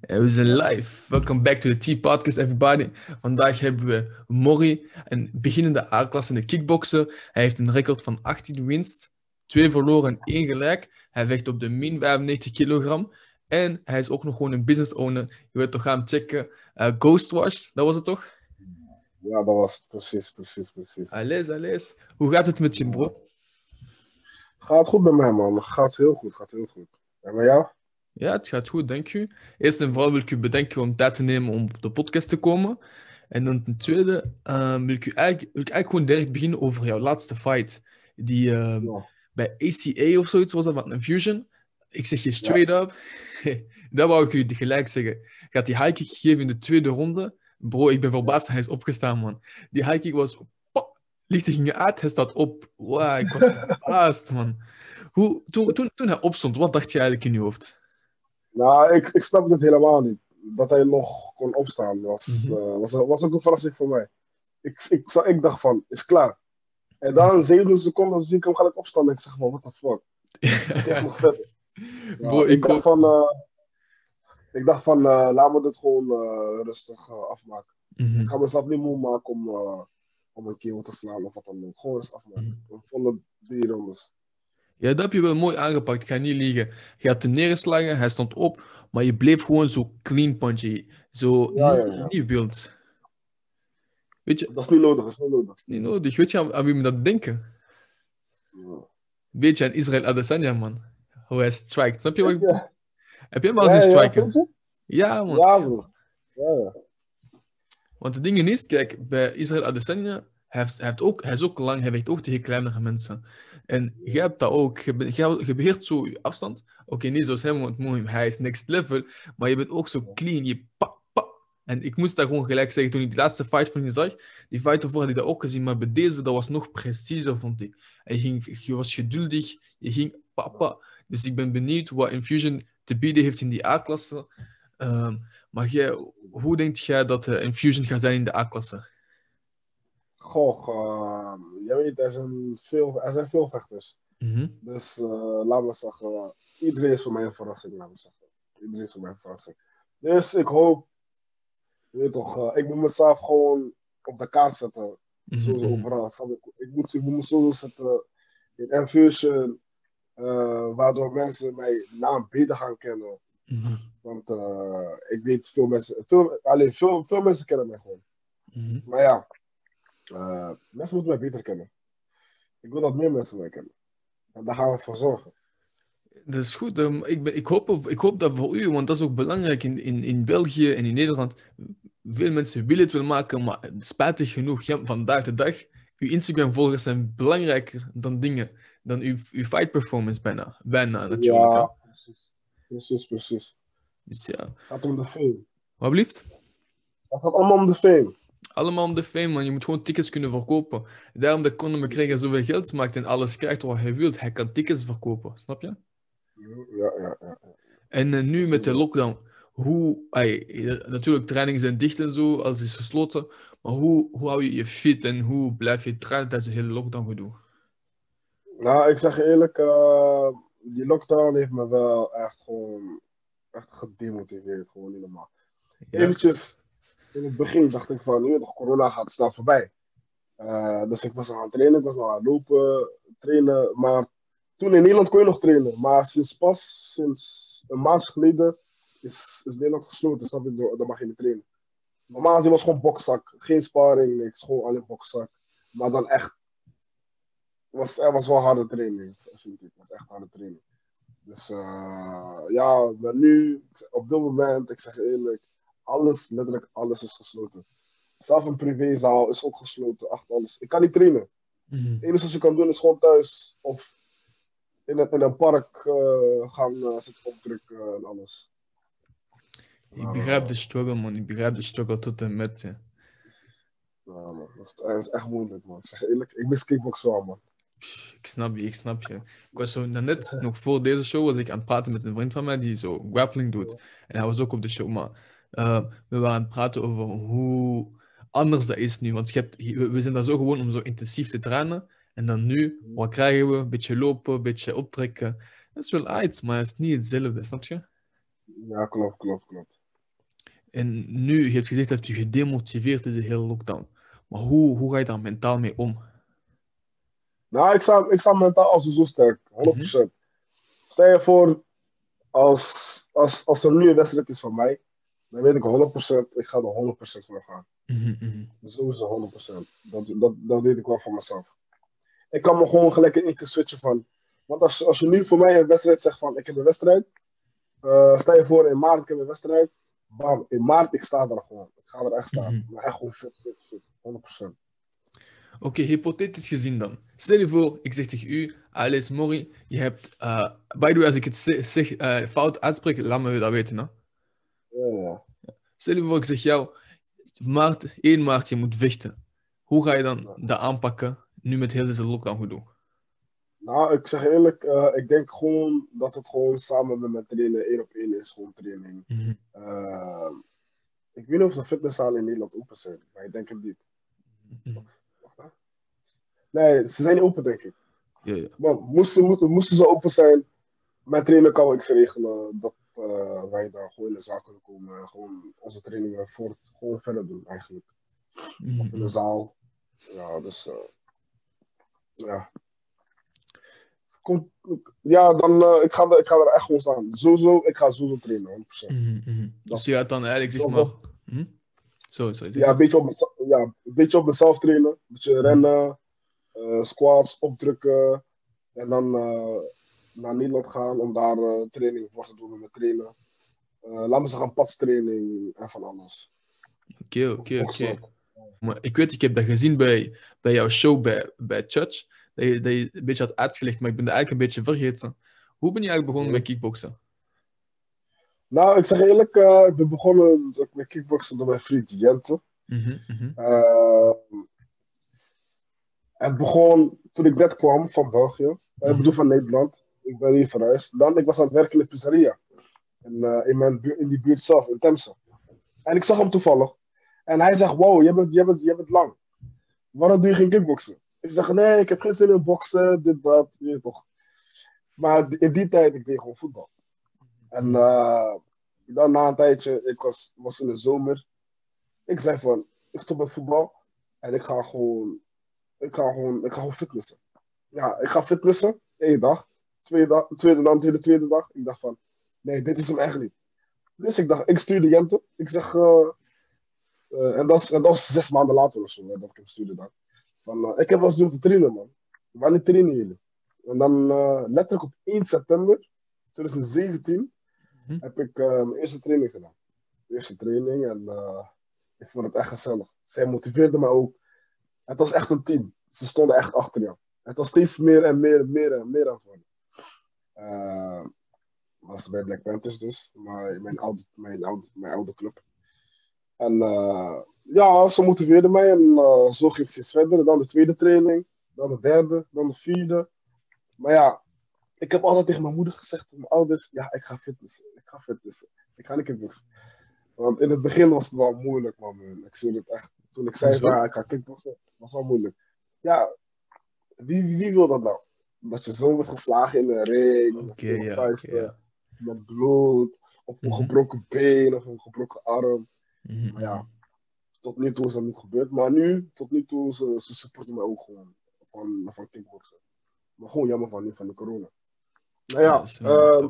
We zijn live. Welcome back to the T-Podcast, everybody. Vandaag hebben we Morrie, een beginnende A-klasse in de kickboksen. Hij heeft een record van 18 winst, 2 verloren en 1 gelijk. Hij vecht op de min 95 kilogram. En hij is ook nog gewoon een business owner. Je wilt toch gaan checken. Eh, Ghostwash, dat was het toch? Ja, dat was het. precies, precies, precies. Alles, alles. Hoe gaat het met je, bro? Gaat goed bij mij, man. Gaat heel goed, gaat heel goed. En bij jou? Ja, het gaat goed, dank u. Eerst en vooral wil ik u bedanken om tijd te nemen om op de podcast te komen. En dan ten tweede eh, wil, ik u eigenlijk, wil ik eigenlijk gewoon direct beginnen over jouw laatste fight. Die eh, Ja. bij ACA of zoiets was dat, van Infusion. Ik zeg je straight up, dat wou ik u gelijk zeggen. Had die high kick gegeven in de tweede ronde. Bro, ik ben verbaasd, hij is opgestaan, man. Die high kick was... pop, lichten gingen uit, hij staat op. Wow, ik was verbaasd, man. Hoe, toen, toen, toen hij opstond, wat dacht je eigenlijk in je hoofd? Nou, ik, ik snap het helemaal niet. Dat hij nog kon opstaan was, Mhm. eh, was, was ook een verrassing voor mij. Ik, ik, ik dacht van, is klaar. En dan, zeven seconden, zie ik hem gelijk opstaan. En ik zeg van, what the fuck. Nog. Ja, Bro, ik, ik dacht van, eh, ik dacht van, eh, laat me dit gewoon eh, rustig eh, afmaken. Mhm. Ik ga mezelf niet moe maken om, eh, om een keer te slaan of wat dan ook. Gewoon eens afmaken. Een volle drie rondes. Ja, dat heb je wel mooi aangepakt, ik ga niet liegen. Je had hem neergeslagen, hij stond op, maar je bleef gewoon zo clean punchen. Zo Ja, ja, niet, ja. niet wild. Weet je, Dat is niet nodig, dat is niet nodig. niet nodig. Weet je aan, aan wie me dat denken? Weet je aan Israël Adesanya, man. Hoe hij strikt. Snap je wat ik Heb je hem al ja, zien ja, man. Ja, bro. Ja, ja. Want de ding is, kijk, bij Israël Adesanya, hij, heeft, hij, heeft ook, hij is ook lang, hij weegt ook tegen kleinere mensen. En jij hebt dat ook, je, je beheert zo je afstand. Oké, niet zoals hem, want hij is next level, maar je bent ook zo clean, je pa. En ik moest dat gewoon gelijk zeggen, toen ik de laatste fight van je zag, die fight ervoor had ik dat ook gezien, maar bij deze, dat was nog preciezer, vond ik. Je, ging, je was geduldig, je ging pa. Dus ik ben benieuwd wat Infusion te bieden heeft in die A-klasse. Ehm, maar jij, hoe denk jij dat eh, Infusion gaat zijn in de A-klasse? Goh, eh, jij weet, er zijn veel, er zijn veel vechters. Mhm. Dus eh laten we zeggen, iedereen is voor mij een verrassing, laten we zeggen. Iedereen is voor mij een verrassing. Dus ik hoop, je weet toch, eh, ik moet mezelf gewoon op de kaart zetten. Sowieso Mhm. overal. snap je? Ik, ik, moet, ik moet me sowieso zetten in Infusion, waardoor mensen mijn naam beter gaan kennen. Mhm. Want ik weet veel mensen, veel, alleen veel, veel mensen kennen mij gewoon. Mhm. Maar ja, eh, mensen moeten mij beter kennen. Ik wil dat meer mensen mij kennen. En daar gaan we voor zorgen. Dat is goed. ehm, ik, ben, ik, hoop, ik hoop dat voor u, want dat is ook belangrijk in, in, in België en in Nederland. Veel mensen willen het wel maken, maar spijtig genoeg, ja, vandaag de dag, uw Instagram-volgers zijn belangrijker dan dingen, dan uw, uw fight performance bijna. Bijna, natuurlijk. Ja, precies. Precies, precies. Dus ja. Het gaat om de fame. Wat blieft? Het gaat allemaal om de fame. Allemaal om de fame, man. Je moet gewoon tickets kunnen verkopen. Daarom dat Conor McGregor zoveel geld maakt en alles krijgt wat hij wil. Hij kan tickets verkopen, snap je? Ja, ja, ja. En eh, nu met de lockdown, hoe, eh, natuurlijk trainingen zijn dicht en zo, alles is gesloten, maar hoe, hoe hou je je fit en hoe blijf je trainen tijdens de hele lockdown gedoe? Nou, ik zeg eerlijk, eh, die lockdown heeft me wel echt gewoon echt gedemotiveerd. Gewoon niet normaal. Eventjes, in het begin dacht ik van, nu corona gaat snel voorbij. Eh, dus ik was nog aan het trainen, ik was nog aan het lopen, trainen. Maar toen in Nederland kon je nog trainen. Maar sinds pas, sinds een maand geleden, is, is Nederland gesloten. Snap? Dan mag je niet trainen. Normaal was het gewoon bokzak. Geen sparring, niks. Gewoon alleen bokzak. Maar dan echt. Was, was wel harde training. Het was echt harde training. Dus eh, ja, maar nu, op dit moment, ik zeg eerlijk, alles, letterlijk alles is gesloten. Zelfs een privézaal is ook gesloten, echt alles. Ik kan niet trainen. Mhm. Het enige wat je kan doen is gewoon thuis of in een, in een park eh, gaan eh, zitten opdrukken en alles. Ik begrijp de struggle, man. Ik begrijp de struggle tot en met. ja. Ja, man, dat, is, dat is echt moeilijk, man. Ik zeg eerlijk, ik mis kickbox wel, man. Ik snap je, ik snap je. Ik was zo net, nog voor deze show, was ik aan het praten met een vriend van mij die zo grappling doet. En hij was ook op de show, maar eh, we waren aan het praten over hoe anders dat is nu. Want je hebt, we zijn daar zo gewoon om zo intensief te trainen. En dan nu, wat krijgen we? Een beetje lopen, een beetje optrekken. Dat is wel uit, maar het is niet hetzelfde, snap je? Ja, klopt, klopt, klopt. En nu, je hebt gezegd dat je gedemotiveerd is, de hele lockdown. Maar hoe, hoe ga je daar mentaal mee om? Nou, ik sta, ik sta mentaal als zo sterk, 100%. Stel je voor, als, als, als er nu een wedstrijd is van mij, dan weet ik 100%, ik ga er 100% voor gaan. Zo is het 100%. Dat, dat, dat weet ik wel van mezelf. Ik kan me gewoon gelijk in switchen van. Want als, als je nu voor mij een wedstrijd zegt van ik heb een wedstrijd. eh stel je voor in maart ik heb een wedstrijd. Bam, in maart ik sta er gewoon. Ik ga er echt staan. Mhm. Maar echt gewoon fit, fit, fit. 100%. Oké, hypothetisch gezien dan. Stel je voor, ik zeg tegen u, Alice Mori, je hebt, eh by the way, als ik het ze- zeg, eh, fout uitspreek, laat me dat weten. Hè? Ja, ja. Stel je voor, ik zeg jou, maart, 1 maart, je moet vechten. Hoe ga je dan dat aanpakken, nu met heel deze lockdown gedoe? Nou, ik zeg eerlijk, eh, ik denk gewoon dat het gewoon samen met trainen één op één is. Gewoon training. Mhm, Eh, ik weet niet of de fitnesszalen in Nederland open zijn, maar ik denk het niet. Wacht, hè? Nee, ze zijn niet open, denk ik. Ja, ja. Maar moesten, moesten, moesten ze open zijn, mijn trainer kan ik ze regelen dat wij daar gewoon in de zaal kunnen komen. en Gewoon onze trainingen voort, gewoon verder doen, eigenlijk. Of in Mhm, de zaal. Ja, dus. eh, ja. Komt, ja, dan uh, ik ga, er, ik ga er echt gewoon staan. Sowieso, ik ga sowieso trainen, 100%. mhm, mhm. Dus je gaat dan eigenlijk, zeg maar... Hm? Sorry, sorry. Ja, een beetje op, ja, een beetje op mezelf trainen. Een beetje rennen, eh, squats, opdrukken. En dan eh, naar Nederland gaan om daar eh, training voor te doen met mijn trainer. Eh laten we zeggen, padstraining en van alles. Oké, oké, oké. Maar ik weet, ik heb dat gezien bij, bij jouw show bij, bij Church, dat je, dat je een beetje had uitgelegd, maar ik ben dat eigenlijk een beetje vergeten. Hoe ben je eigenlijk begonnen Ja. met kickboksen? Nou, ik zeg eerlijk, eh, ik ben begonnen met kickboksen door mijn vriend Jente. Het begon toen ik net kwam van België. Ik bedoel van Nederland. Ik ben hier verhuisd. Dan, ik was aan het werken in de pizzeria. In, eh, in, mijn in die buurt zelf, in Temse. En ik zag hem toevallig. En hij zegt, wow, jij bent, jij bent, jij bent lang. Waarom doe je geen kickboksen? Ik zeg, nee, ik heb geen zin in boksen, dit, dat, je weet toch. Maar in die tijd, ik deed gewoon voetbal. En eh, dan na een tijdje, ik was, was in de zomer. Ik zei van, ik stop met voetbal. En ik ga gewoon, ik ga gewoon, ik ga gewoon fitnessen. Ja, ik ga fitnessen, één dag. Tweede dag, tweede dag, tweede, tweede dag. Ik dacht van, nee, dit is hem echt niet. Dus ik dacht, ik stuur de Jente. Ik zeg, eh, eh, en, dat is, en dat is zes maanden later of zo, hè, dat ik hem stuurde dan. Van, eh, ik heb wel zin om te trainen, man. Wanneer trainen jullie? En dan letterlijk op 1 september 2017 Mhm. heb ik mijn eerste training gedaan. De eerste training en ik vond het echt gezellig. Zij motiveerde me ook. Het was echt een team. Ze stonden echt achter jou. Het was steeds meer en meer en meer en meer aan worden. Eh, was bij Black Panthers dus, maar mijn oude, mijn oude, mijn oude club. En eh, ja, ze motiveerden mij en eh, zo ging het steeds verder. Dan de tweede training, dan de derde, dan de vierde. Maar ja, ik heb altijd tegen mijn moeder gezegd, mijn ouders, ja, ik ga fitnessen. Ik ga fitnessen. Ik ga niet kickboksen. Want in het begin was het wel moeilijk, man. Ik zie het echt. Toen ik zei, ja, ik ga kickboksen, was wel moeilijk. Ja, wie, wie, wie wil dat nou? Dat je zo wordt geslagen in de ring, Oké, ja, vuisten, ja. met bloed, of een Mhm. gebroken been, of een gebroken arm. Mhm, Maar ja, tot nu toe is dat niet gebeurd. Maar nu, tot nu toe, ze, ze supporten mij ook gewoon van, van kickboksen. Maar gewoon jammer van, niet van de corona. Nou ja, ehm.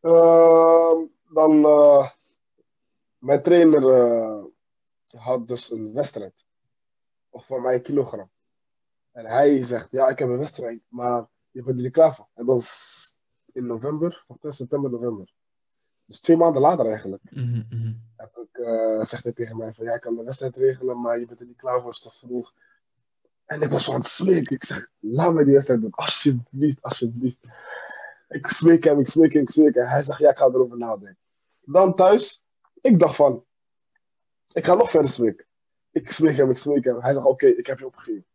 Ehm, dan, eh, mijn trainer eh, had dus een wedstrijd. Of van mij een kilogram. En hij zegt, ja, ik heb een wedstrijd, maar je bent er niet klaar voor. En dat is in november, van september, november. Dus twee maanden later eigenlijk. Mhm, mhm. Heb ik, eh, zegt hij tegen mij van, ja, ik kan de wedstrijd regelen, maar je bent er niet klaar voor, het is te vroeg. En ik was het smeken. Ik zeg, laat me die wedstrijd doen, alsjeblieft, alsjeblieft. Ik smeek hem, ik smeek hem, ik smeek hem. Hij zegt, ja, ik ga erover nadenken. Dan thuis, ik dacht van, ik ga nog verder smeken. Ik smeek hem, ik smeek hem. Hij zegt, oké, ik heb je opgegeven.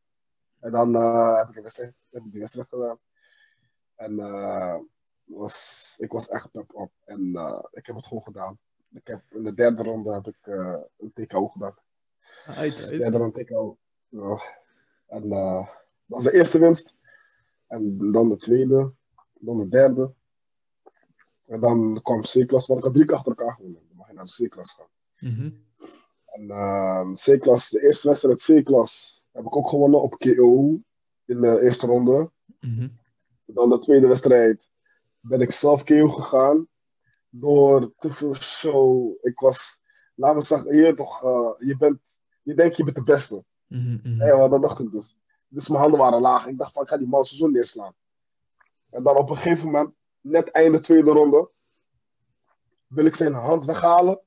En dan eh, heb ik een wedstrijd, heb ik wedstrijd gedaan. En eh, was, ik was echt top op. En eh, ik heb het gewoon gedaan. Ik heb, in de derde ronde heb ik een TKO gedaan. Uit, De derde ronde TKO. Ja. En dat was de eerste winst. En dan de tweede. Dan de derde. En dan kwam C-klas, want ik had drie keer achter elkaar gewonnen. Dan mag je naar de C-klas gaan. Mhm. En C-klas, de eerste wedstrijd C-klas heb ik ook gewonnen op KO in de eerste ronde. Mhm. Dan de tweede wedstrijd ben ik zelf KO gegaan. Door te veel show. Ik was, laten we zeggen, je, toch, eh, je, bent, je denkt je bent de beste. Mhm. Ja, maar dat dacht ik dus. Dus mijn handen waren laag. Ik dacht van, ik ga die man zo neerslaan. En dan op een gegeven moment, net einde tweede ronde, wil ik zijn hand weghalen.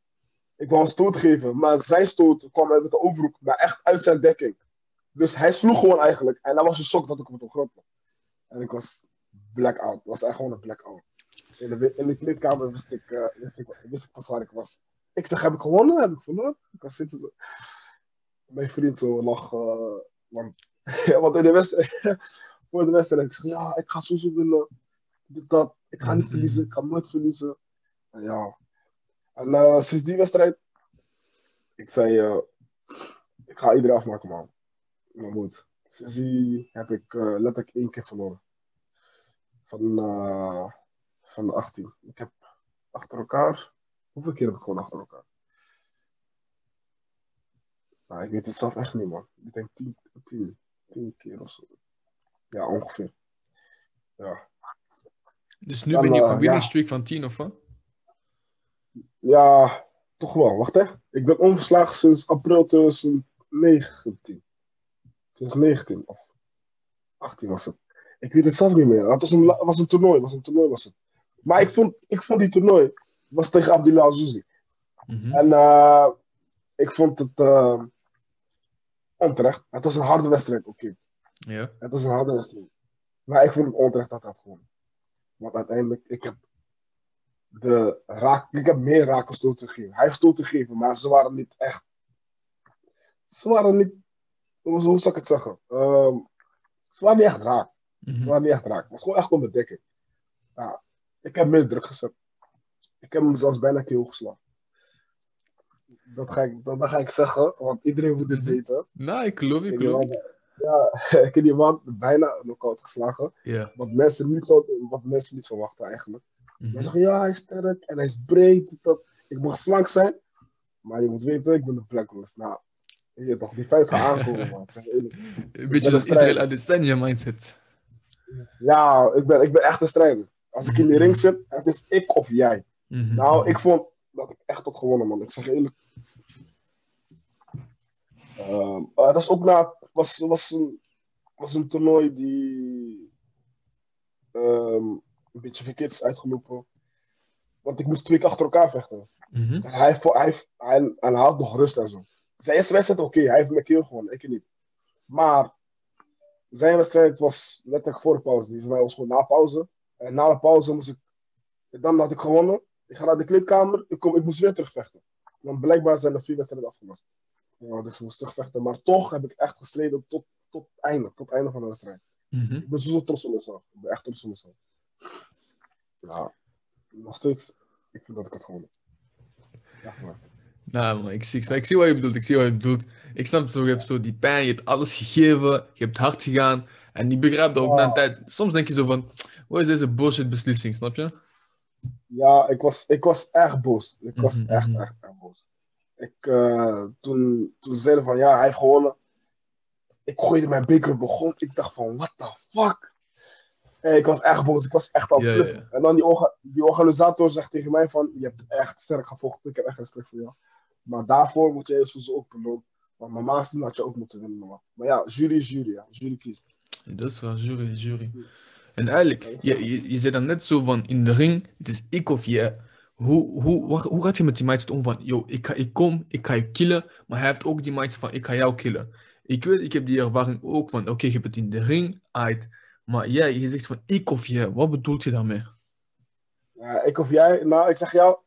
Ik wou een stoot geven, maar zijn stoot kwam met de overhoek, maar echt uit zijn dekking. Dus hij sloeg gewoon eigenlijk. En dat was een shock dat ik op de grond lag. En ik was blackout. Het was echt gewoon een blackout. In de, in de kleedkamer wist ik, eh, wist, ik, pas waar ik was. Ik zeg, heb ik gewonnen? Heb ik verloren? Ik was zitten zo. Mijn vriend zo nog. eh, want, want de wedstrijd, voor de wedstrijd, ik zeg, ja, ik ga sowieso winnen. Dit, dat. Ik ga niet verliezen, ik ga nooit verliezen. En ja. En eh, sinds die wedstrijd, ik zei, ik ga iedereen afmaken, man. Maar goed, die heb ik eh, letterlijk één keer verloren. Van, eh, van de 18. Ik heb achter elkaar, hoeveel keer heb ik gewoon achter elkaar? Nou, ik weet het zelf echt niet, man. Ik denk tien, tien, tien keer of zo. Ja, ongeveer. Ja. Dus nu Dan, ben je op eh, een winning ja. streak van 10 of wat? Ja, toch wel. Wacht hè. Ik ben ongeslagen sinds april 2019. 2019 of 18 was het. Ik weet het zelf niet meer. Het was een, was een toernooi. Was een toernooi was het. Maar ik vond, ik vond die toernooi was tegen Abdullah Azuzi. Mhm. En eh, ik vond het eh, onterecht. Het was een harde wedstrijd, oké. Ja. Het was een harde wedstrijd. Maar ik vond het onterecht dat hij had gewonnen. Want uiteindelijk, ik heb, de raak, ik heb meer raken stoten gegeven. Hij heeft stoten gegeven, maar ze waren niet echt. Ze waren niet. Hoe hoe zou ik het zeggen? Ehm, ze waren niet echt raak. Ze Mhm. waren niet echt raak. Het was gewoon echt om de dekking. Ja, ik heb meer druk gezet. Ik heb hem zelfs bijna keel geslagen. Dat ga, ik, dat, dat ga ik zeggen, want iedereen moet dit Mhm. weten. Nou, ik geloof, Ik geloof. Ja, ik heb die man bijna knock-out geslagen. Ja. Wat mensen niet, wat mensen niet verwachten eigenlijk. Mhm. Ze zeggen, ja, hij is sterk en hij is breed. dat. Ik mag slank zijn, maar je moet weten, ik ben een blacklist. Nou, je toch, die gaat aankomen, man. Een beetje strijder. Israël Adesanya mindset. Ja, ik ben, ik ben echt een strijder. Als ik in die ring zit, het is ik of jij. Mhm. Nou, ik vond dat ik echt had gewonnen, man. Ik zeg eerlijk. Ehm, eh, dat is ook na, was, was, een, was een toernooi die ehm, een beetje verkeerd is uitgelopen. Want ik moest twee keer achter elkaar vechten. Mhm. En hij, hij, hij, hij had nog rust en zo. Zijn eerste wedstrijd, oké, hij heeft mijn keel gewonnen, ik niet. Maar zijn wedstrijd was letterlijk voor de pauze. Die van mij was gewoon na pauze. En na de pauze moest ik. Dan had ik gewonnen. Ik ga naar de kleedkamer. Ik, kom, ik moest weer terugvechten. Want blijkbaar zijn er vier wedstrijden afgelast. Ja, dus ik moest terugvechten. Maar toch heb ik echt gestreden tot, tot het einde. Tot het einde van de wedstrijd. Mhm. Ik ben zo trots op mezelf. Ik ben echt trots op mezelf. Ja, nog steeds. Ik vind dat ik het gewonnen. Echt waar. Nou, man, ik zie, ik zie wat je bedoelt. Ik zie wat je bedoelt. Ik snap zo, je hebt zo die pijn, je hebt alles gegeven, je hebt hard gegaan. En je begrijpt dat ook na een tijd. Soms denk je zo van, wat is deze bullshit beslissing, snap je? Ja, ik was, ik was echt boos. Ik was Mhm, echt, mhm. echt, echt boos. Ik, eh, toen, toen ze zeiden van ja, hij heeft gewonnen. Ik gooide mijn beker op de grond. Ik dacht van, what the fuck? En ik was echt boos. Ik was echt het Ja. En dan die, orga- die organisator zegt tegen mij van, je hebt echt sterk gevochten. Ik heb echt respect voor jou. Maar daarvoor moet je sowieso ook belonen. Want normaal gezien had je ook moeten winnen. Maar, maar ja, jury is jury. Ja. Jury kiest. Dat is wel jury, jury. En eigenlijk, je, je, je zei dan net zo van in de ring, het is ik of jij. Hoe, hoe, hoe gaat je met die mindset om van, yo, ik, ga, ik kom, ik ga je killen, maar hij heeft ook die mindset van, ik ga jou killen. Ik weet, ik heb die ervaring ook van, oké, je hebt het in de ring, uit, maar jij, je zegt van, ik of jij, wat bedoelt je daarmee? Ja, ik of jij, nou, ik zeg jou,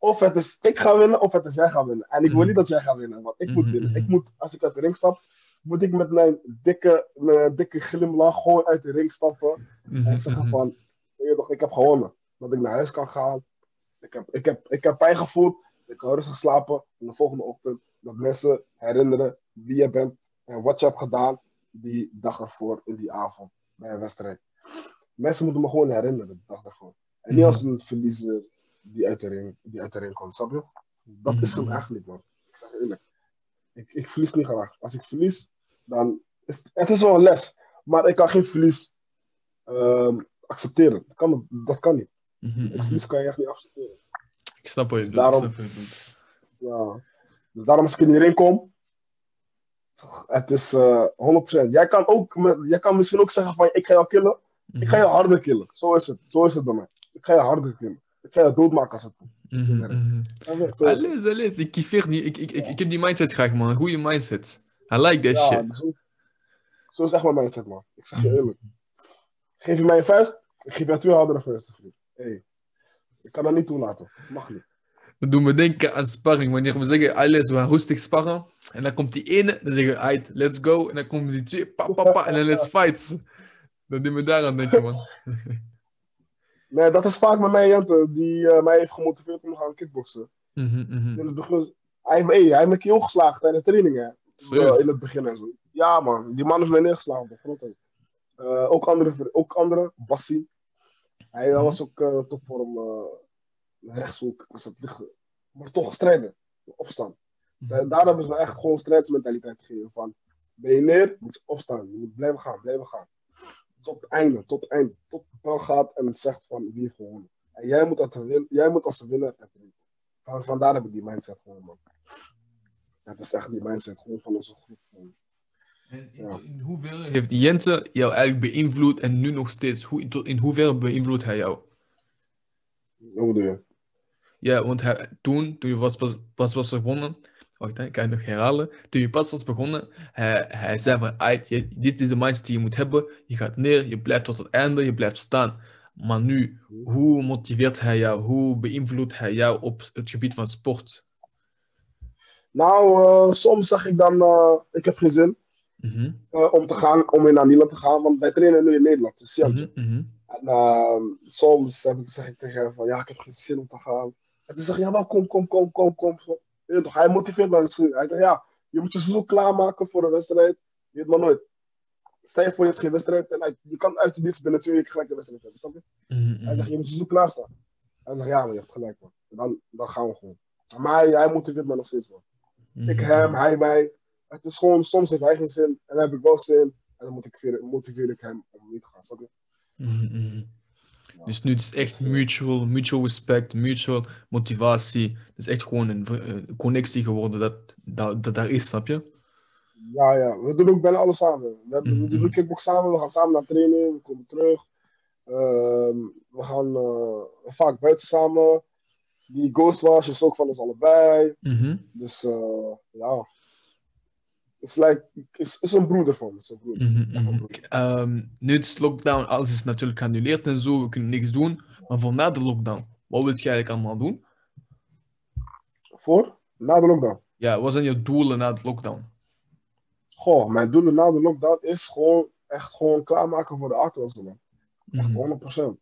of het is ik ga winnen, of het is jij gaat winnen. En ik wil Mhm. niet dat jij gaat winnen, want ik moet Mhm, winnen. Ik mhm. moet, als ik uit de ring stap, moet ik met mijn dikke, mijn dikke glimlach gewoon uit de ring stappen Mhm, en zeggen mhm. van, weet je toch, ik heb gewonnen. Dat ik naar huis kan gaan. Ik heb, ik heb, ik heb pijn gevoeld, ik kan rustig slapen. En de volgende ochtend, dat mensen herinneren wie je bent en wat je hebt gedaan die dag ervoor in die avond bij een wedstrijd. Mensen moeten me gewoon herinneren de dag ervoor. En niet als een verliezer die uit de ring, die uit de ring komt, snap je? Dat is hem Mhm. echt niet, man. Ik zeg eerlijk. Ik, ik verlies niet graag. Als ik verlies, dan is het, het is wel een les. Maar ik kan geen verlies ehm, accepteren. Dat kan, dat kan niet. Mhm, Het mhm. verlies kan je echt niet accepteren. Ik snap wat je bedoelt. Daarom- je. Ja. Dus daarom als ik in die ring kom, het is eh 100%. Jij kan, ook, jij kan misschien ook zeggen van ik ga jou killen. Ik ga Mhm. je harder killen. Zo is het. Zo is het bij mij. Ik ga je harder killen. Ik ga je doodmaken als het je? Is het. Alles, alles. Ik kiffeer die. Ik, ik, ik, ik heb die mindset graag, man. Goede mindset. I like that Ja, shit. zo, zo is echt mijn mindset, man. Ik zeg je Mhm. eerlijk. Geef je mij een vuist, ik geef jou twee hardere vuisten, vriend. Hey. Ik kan dat niet toelaten. Mag niet. Dat doet me denken aan sparring. Wanneer we zeggen, alles, we gaan rustig sparren. En dan komt die ene, dan zeggen we, aight, let's go. En dan komen die twee, pa, pa, pa, en dan let's fight. Dat doet me daaraan denken, man. Nee, dat is vaak met mij, Jente, die eh, mij heeft gemotiveerd om te gaan kickboksen. Mhm, mhm. In het begin, hij, heeft- hey, hij heeft me keel geslagen tijdens trainingen. Serieus? in het begin en zo. Ja, man. Die man heeft mij neergeslagen. Eh, ook andere, ook andere Bassi. Hij Mhm. was ook uh, toch voor hem uh, rechtshoek, liggen. Maar toch strijden, opstaan. Daar hebben ze echt gewoon strijdsmentaliteit gegeven. Van, ben je neer, moet je opstaan. Je moet blijven gaan, blijven gaan. Tot het einde, tot het einde. Tot het bel gaat en zegt van wie heeft gewonnen. En jij moet als, jij moet als winnaar van, Vandaar heb ik die mindset gewoon, man. Het is echt die mindset gewoon van onze groep. man. En in, Ja. in hoeverre heeft Jente jou eigenlijk beïnvloed en nu nog steeds? Hoe, in hoeverre beïnvloedt hij jou? Hoe bedoel je? Ja, want hij, toen, toen je was, pas, pas was begonnen, wacht, ik kan het nog herhalen. Toen je pas was begonnen, hij, hij zei van, "Aight, je- dit is de mindset die je moet hebben. Je gaat neer, je blijft tot het einde, je blijft staan. Maar nu, hoe motiveert hij jou? Hoe beïnvloedt hij jou op het gebied van sport? Nou, eh, soms zeg ik dan, eh, ik heb geen zin Mhm, eh, om te gaan, om weer naar Nederland te gaan, want wij trainen nu in Nederland, dus ja. mhm. En ehm, soms zeg ik tegen hem van, ja, ik heb geen zin om te gaan. En toen zeg ik, ja, maar kom, kom, kom, kom, kom. Toch, Hij motiveert mij misschien. Hij zegt, ja, je moet je seizoen klaarmaken voor een wedstrijd. Je weet maar nooit. Stel je voor, je hebt geen wedstrijd en je kan uit de dienst binnen twee weken gelijk een wedstrijd hebben, snap je? Mhm, Hij zegt, je moet je seizoen klaarstaan. Hij zegt, ja, maar je hebt gelijk, man. Dan, dan gaan we gewoon. Maar hij, hij motiveert mij nog steeds, man. mhm, Ik hem, hij mij. Het is gewoon, soms heeft hij geen zin en dan heb ik wel zin. En dan motiveer, motiveer ik hem om niet te gaan, snap je? mhm, mhm. Dus nu het is echt mutual, mutual respect, mutual motivatie. Het is echt gewoon een, connectie geworden dat, dat, dat daar is, snap je? Ja, ja. We doen ook bijna alles samen. We, hebben, we doen de kickbox samen, we gaan samen naar training, we komen terug. Ehm, we gaan eh, vaak buiten samen. Die Ghost was, is ook van ons allebei. Mhm. Dus eh, ja. Is like, is, is een broeder van me. is een broeder. Broeder. Ehm, nu is lockdown, alles is natuurlijk geannuleerd en zo, we kunnen niks doen. Maar voor na de lockdown, wat wil je eigenlijk allemaal doen? Voor? Na de lockdown. Ja, wat zijn je doelen na de lockdown? Goh, mijn doelen na de lockdown is gewoon echt gewoon klaarmaken voor de A-klasse, man. Echt Mhm. 100%.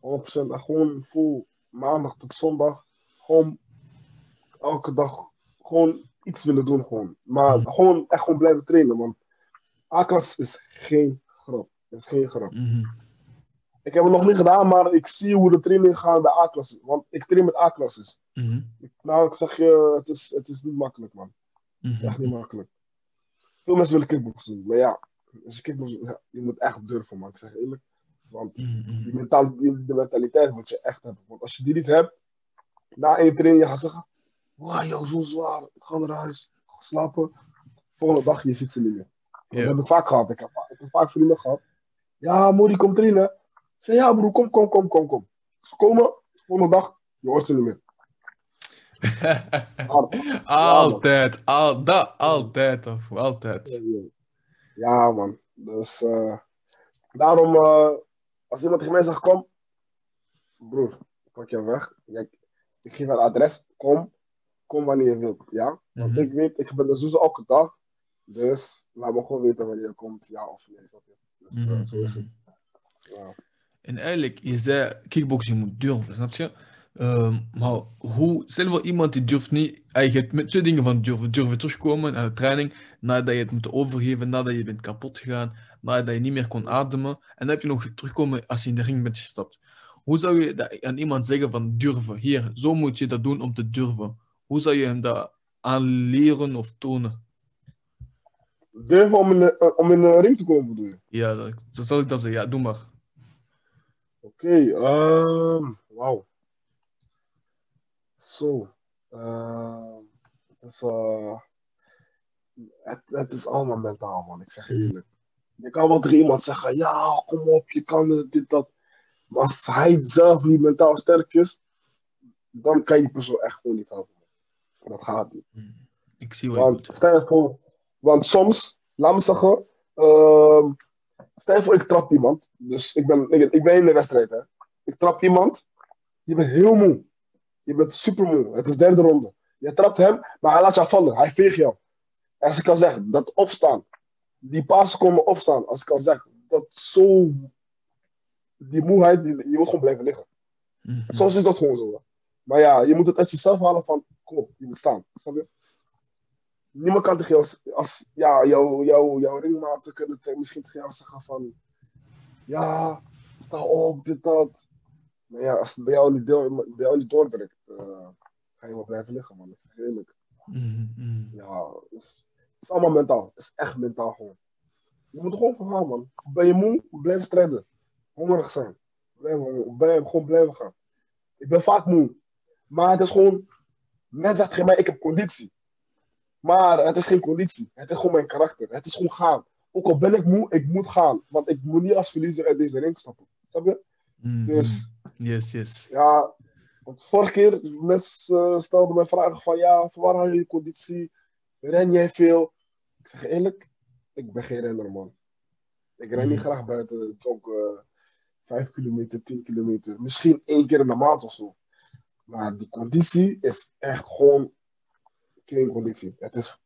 100%. En gewoon full maandag tot zondag. Gewoon elke dag gewoon iets willen doen. Gewoon. Maar Mhm. gewoon echt gewoon blijven trainen. Want A-klas is geen grap. is geen grap. Mhm. Ik heb het nog niet gedaan, maar ik zie hoe de training gaat bij A-klassen. Want ik train met A-klasses. Mhm. Ik- Nou, ik zeg je, het is, het is niet makkelijk, man. Het is echt niet Mhm. makkelijk. Veel mensen willen kickboksen doen. Maar ja, als je kickboksen, ja, je moet echt durven, man. Ik zeg eerlijk. Want die, Mhm. mentaal, de mentaliteit moet je echt hebben. Want als je die niet hebt, na één training, je gaat zeggen: Wow, joh, zo zwaar. Ik ga naar huis. Ik ga slapen. Volgende dag, je ziet ze niet meer. We hebben het vaak gehad. Ik heb, ik heb vaak vrienden gehad. Ja, Mori, kom trainen. Ik zei: Ja, broer, kom, kom, kom, kom, kom. Ze komen, volgende dag, je hoort ze niet meer. Altijd, al, dat, altijd, of altijd. Ja, man. Dus eh, daarom, eh, als iemand tegen mij zegt: Kom, broer, ik pak je weg. Jij- ik geef het adres. Kom, kom wanneer je wilt. Ja? Want Mhm. ik weet, ik ben de Zoeze elke dag. Dus laat me gewoon weten wanneer je komt, ja of nee. Dus Mhm, zo is het. mhm. Ja. En eigenlijk, je zei, kickboksen je moet durven, snap je? Ehm, maar hoe, stel wel iemand die durft niet, hebt met twee dingen van durven. Durven terugkomen naar de training, nadat je het moet overgeven, nadat je bent kapot gegaan, nadat je niet meer kon ademen. En dan heb je nog terugkomen als je in de ring bent gestapt. Hoe zou je dat aan iemand zeggen van durven? Hier, zo moet je dat doen om te durven. Hoe zou je hem dat aanleren of tonen? Durven om in, de, om in de ring te komen, bedoel je? Ja, dat, zo zal ik dat zeggen. Ja, doe maar. Oké, ehm wauw. Zo. ehm, het, is, eh, het, het is allemaal mentaal, man. Ik zeg je eerlijk. Je kan wel tegen iemand zeggen, ja, kom op, je kan dit, dat. Maar als hij zelf niet mentaal sterk is, dan kan je die persoon echt gewoon niet helpen. Dat gaat niet. Ik zie wat Want stel voor, want soms, laat me zeggen, ehm, stel voor ik trap iemand, dus ik ben, ik, ik ben in de wedstrijd, hè. Ik trap iemand, je bent heel moe, je bent super moe, het is derde ronde. Je trapt hem, maar hij laat jou vallen, hij veegt jou. Als ik kan zeggen, dat opstaan, die paar seconden opstaan, als ik kan zeggen, dat zo, die moeheid, die, je moet gewoon blijven liggen. Mhm. Soms is dat gewoon zo. Maar ja, je moet het uit jezelf halen van, kom op, je moet staan. Snap je? Niemand kan tegen jou, als, ja, jouw jou, jouw ringmaten kunnen tegen- misschien tegen jou zeggen van, ja, sta op, dit, dat. Maar ja, als het bij jou niet, deel, bij jou niet doordrukt, eh, ga je wel blijven liggen, man. Dat is echt eerlijk. Mhm, mhm. Ja, het is, het is allemaal mentaal. Het is echt mentaal gewoon. Je moet er gewoon van gaan, man. Ben je moe? Blijf strijden. Hongerig zijn. Blijf, blijf, gewoon blijven gaan. Ik ben vaak moe. Maar het is gewoon... Mensen zeggen tegen mij, ik heb conditie. Maar het is geen conditie. Het is gewoon mijn karakter. Het is gewoon gaan. Ook al ben ik moe, ik moet gaan. Want ik moet niet als verliezer uit deze ring stappen. Snap je? Mhm. Dus Yes, yes. ja, want vorige keer mensen eh, stelden mij vragen van ja, van waar haal je je conditie? Ren jij veel? Ik zeg eerlijk, ik ben geen renner man. Ik ren niet Mhm. graag buiten joggen, 5 kilometer, 10 kilometer. Misschien één keer in de maand of zo. Maar die conditie is echt gewoon geen conditie. Het is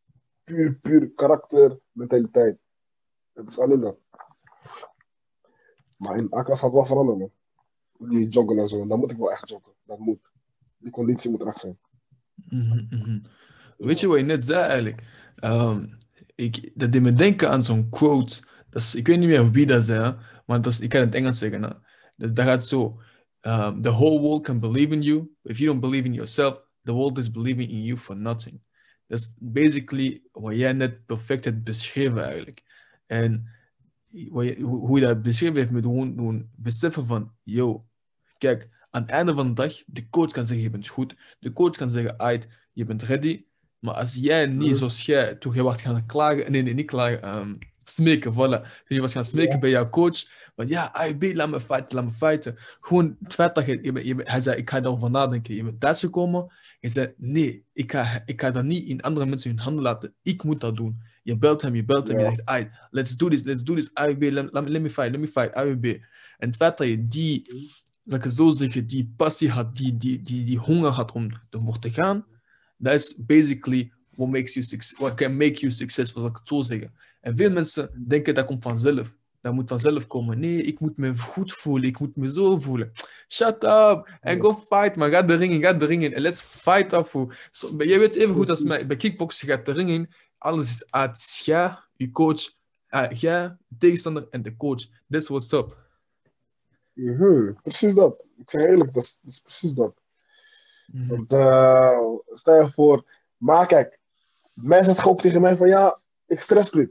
puur, puur karakter, mentaliteit. Het is alleen dat. Maar in Akas gaat wel veranderen man die joggen en zo. Dan moet ik wel echt joggen. Dat moet. Die conditie moet er echt zijn. Weet je wat je net zei eigenlijk? Ehm, ik, dat deed me denken aan zo'n quote. Dat ik weet niet meer wie dat zei, maar dat ik kan het Engels zeggen. Dat, dat gaat zo. Um, the whole world can believe in you. If you don't believe in yourself, the world is believing in you for nothing. Dat is basically wat jij net perfect hebt beschreven eigenlijk. En je- hoe, je dat beschreven heeft met gewoon, gewoon beseffen van, yo, kijk, aan het einde van de dag, de coach kan zeggen, je bent goed. De coach kan zeggen, uit, je bent ready. Maar als jij niet, zoals jij, toen je was gaan klagen, nee, nee, niet klagen, ehm, smeken, voilà. Je was gaan smeken Ja. bij jouw coach, van ja, AIB, laat me fighten, laat me fighten. Gewoon het feit dat je, je, je hij zei, ik ga daarover nadenken. Je bent thuisgekomen, je zei, nee, ik ga, ik ga dat niet in andere mensen hun handen laten. Ik moet dat doen. Je belt hem, je belt hem, je zegt, ai, let's do this, let's do this, AIB, let, let, me- let me fight, let me fight, AIB. En het feit dat je die, laat ik het zo zeggen, die passie had, die, die, die, die honger had om ervoor te gaan, dat is basically what makes you what can make you successful, zal ik het zo zeggen. En veel mensen denken dat komt vanzelf. Dat moet vanzelf komen. Nee, ik moet me goed voelen. Ik moet me zo voelen. Shut up. En Ja. go fight, man. Ga de ring in, ga de ring in. En let's fight af. voor- je weet even goed als mij. Bij kickboksen gaat de ring in. Alles is uit. Jij, je coach, uh, jij, tegenstander en de coach. That's what's up. Mhm, Precies dat. Ik zeg eerlijk, dat is, dat is precies dat. Mhm. Want eh, stel je voor, maar kijk, mensen zeggen tegen mij van ja, ik stress niet.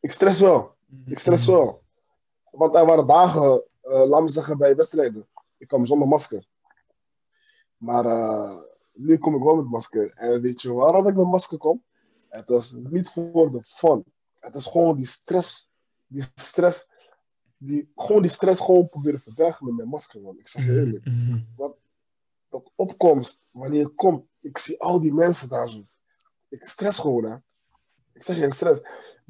Ik stress wel. Ik stress Mhm. wel. Want er waren dagen, eh laten we zeggen, bij wedstrijden. Ik kwam zonder masker. Maar eh, nu kom ik wel met masker. En weet je waarom ik met masker kom? Het was niet voor de fun. Het is gewoon die stress. Die stress. Die, gewoon die stress gewoon proberen verbergen met mijn masker, man. Ik zeg je eerlijk. Mhm. Dat opkomst, wanneer je komt, ik zie al die mensen daar zo. Ik stress gewoon, hè. Ik zeg je, ik stress.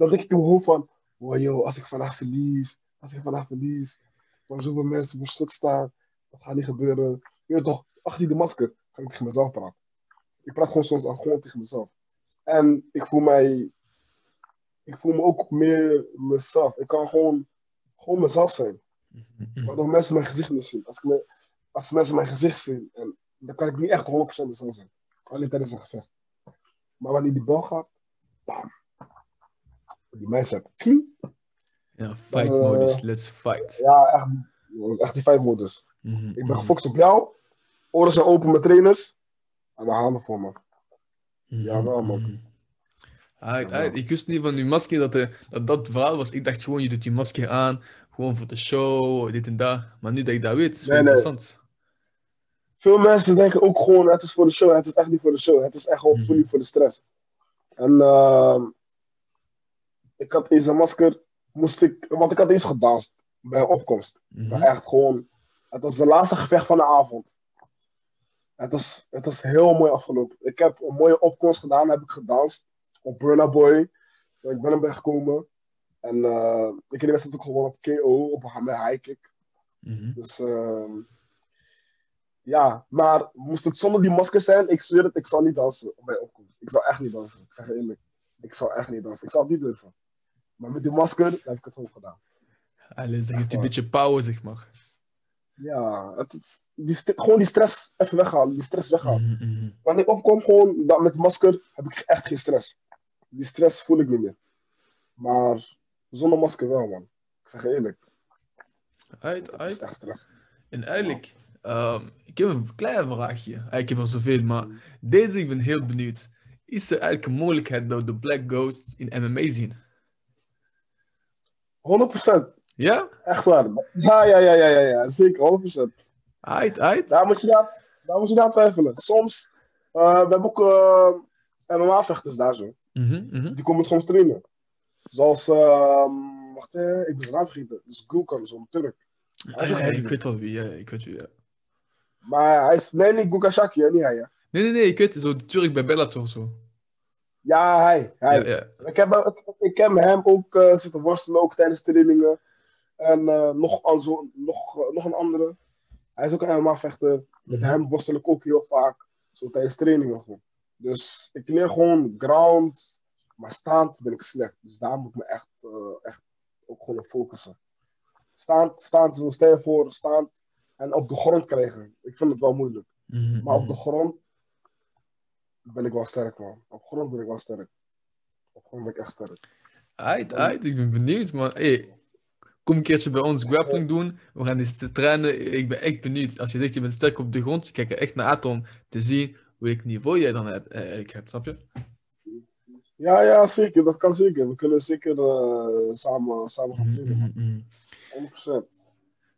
Dan denk ik in mijn hoofd van, wow, joh, als ik vandaag verlies, als ik vandaag verlies, van zoveel mensen voor schut staan, dat gaat niet gebeuren. Je weet toch, achter die masker ga ik tegen mezelf praten. Ik praat gewoon soms gewoon tegen mezelf. En ik voel mij, ik voel me ook meer mezelf. Ik kan gewoon, gewoon mezelf zijn. Mhm. Waardoor mensen mijn gezicht niet zien. Als, ik me, als mensen mijn gezicht zien, en, dan kan ik niet echt 100% mezelf zijn. Alleen tijdens een gevecht. Maar wanneer die bel gaat, bam. Die mindset. Hm? Ja, fight Eh, modus. Let's fight. Ja, echt, echt die fight modus. Mhm, Ik ben mhm, gefocust op jou. Oren zijn open met trainers. En we gaan ervoor, man. mhm, Jawel, man. mhm. Aight, Jawel. aight. Ik wist niet van die masker dat, de, dat dat verhaal was. Ik dacht gewoon, je doet die masker aan, gewoon voor de show, dit en dat. Maar nu dat ik dat weet, is het Nee, nee. interessant. Veel mensen denken ook gewoon, het is voor de show. Het is echt niet voor de show. Het is echt gewoon Mhm. fully voor de stress. En ehm, ik had deze masker, moest ik, want ik had eens gedanst bij een opkomst. Mhm. Maar echt gewoon, het was de laatste gevecht van de avond. Het was, het was heel mooi afgelopen. Ik heb een mooie opkomst gedaan, heb ik gedanst op Burna Boy. Ik ben erbij gekomen. En eh, ik heb de wedstrijd ook gewonnen op KO, op een high kick. Mhm. Dus ehm, ja, maar moest het zonder die masker zijn, ik zweer het, ik zou niet dansen bij opkomst. Ik zou echt niet dansen, ik zeg eerlijk. Ik zou echt niet dansen, ik zou het niet durven. Maar met die masker heb ik het gewoon gedaan. Allee, dat geeft je een beetje power, zeg maar. Ja, het is, die, gewoon die stress even weghalen, die stress weghalen. Mhm. Wanneer ik opkom, gewoon dan met masker, heb ik echt geen stress. Die stress voel ik niet meer. Maar zonder masker wel, man. Ik zeg eerlijk. Echt stress. En eigenlijk, ehm, ik heb een klein vraagje. Ah, Ik heb er zoveel, maar deze ik ben heel benieuwd. Is er eigenlijk een mogelijkheid dat we de Black Ghost in MMA zien? 100%. Ja? Echt waar. Ja, ja, ja, ja, ja, ja. zeker, 100%. Aight, aight. Daar moet je daar, daar, moet je daar twijfelen. Soms, eh, we hebben ook eh MMA-vechters daar zo. Mhm, mhm. Die komen soms trainen. Zoals, ehm wacht hè, ik ben naam vergeten. Dus Gulkan, zo'n Turk. Ja, ja, ik weet wel wie, ja, ik weet wie, ja. Maar hij is, nee, niet Gukashaki, hè, niet hij. Hè. Nee, nee, nee, ik weet het, zo Turk bij Bellator zo. Ja, hij. hij. Ja, ja. Ik, heb, ik, heb hem ook eh, zitten worstelen, ook tijdens trainingen. En eh, nog, al zo, nog, eh, nog een andere. Hij is ook een MMA-vechter. Met hem worstel ik ook heel vaak. Zo tijdens trainingen gewoon. Dus ik leer gewoon ground. Maar staand ben ik slecht. Dus daar moet ik me echt, echt ook gewoon op focussen. Staand, staand, zo stel voor, staand. En op de grond krijgen. Ik vind het wel moeilijk. Mhm, Maar op de mhm. grond ben ik wel sterk, man. Op grond ben ik wel sterk. Op grond ben ik echt sterk. Aight, aight, ik ben benieuwd, hey, kom een keertje bij ons grappling doen. We gaan eens te trainen. Ik ben echt benieuwd. Als je zegt je bent sterk op de grond, ik kijk er echt naar uit om te zien welk niveau jij dan hebt, eh, eigenlijk hebt, snap je? Ja, ja, zeker. Dat kan zeker. We kunnen zeker eh, samen, samen gaan trainen. mhm, mhm. 100%.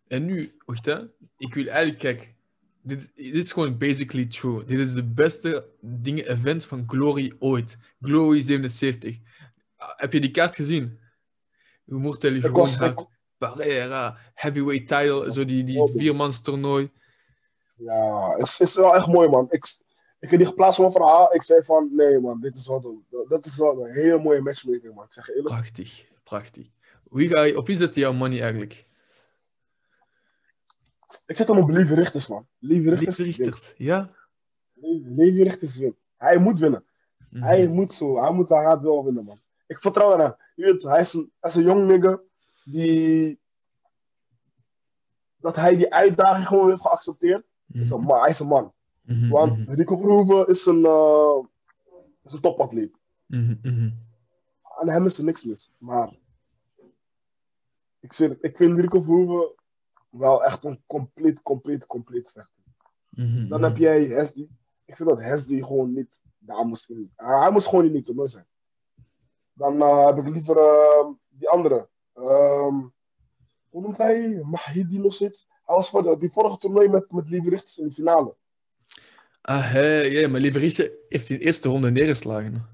En nu, wacht hè, ik wil eigenlijk, kijk, dit, dit is gewoon basically true. Dit is de beste dingen, event van Glory ooit. Glory 77. Ah, Heb je die kaart gezien? Hoe moet je Ik gewoon hard, Barrera, heavyweight title, zo die, die viermans toernooi. ja, het is, is wel echt mooi, man. Ik, ik heb die geplaatst voor mijn verhaal. Ik zei van, nee, man, dit is wel, een- dat is wel een hele mooie matchmaking, man. Ik zeg eerlijk. Prachtig, prachtig. Wie ga je, op wie zet je jouw money eigenlijk? Ik zet hem op Lieve Richters, man. Lieve Richters. Lieve. Richters, ja? Lieve Richters wint. Hij moet winnen. Mhm. Hij moet zo. Hij moet hij gaat wel winnen, man. Ik vertrouw hem. Je weet, hij is een, hij is een jong nigger die... Dat hij die uitdaging gewoon heeft geaccepteerd. Is een Mhm, man. Hij is een man. mhm, Want Rico Verhoeven is een, eh is een topatleet. Aan hem is er niks mis. Maar ik, het, ik vind Rico Verhoeven wel echt een compleet, compleet, compleet vechter. Mhm, Dan mhm. heb jij Hesdy. Ik vind dat Hesdy gewoon niet daar moest. Hij hij moest gewoon niet toernooi zijn. Dan eh, heb ik liever eh, die andere. Ehm, hoe noemt hij? Mahidi nog. Hij was voor de, die vorige toernooi met, met in de finale. Ah, ja, maar Liberice heeft de eerste ronde neergeslagen.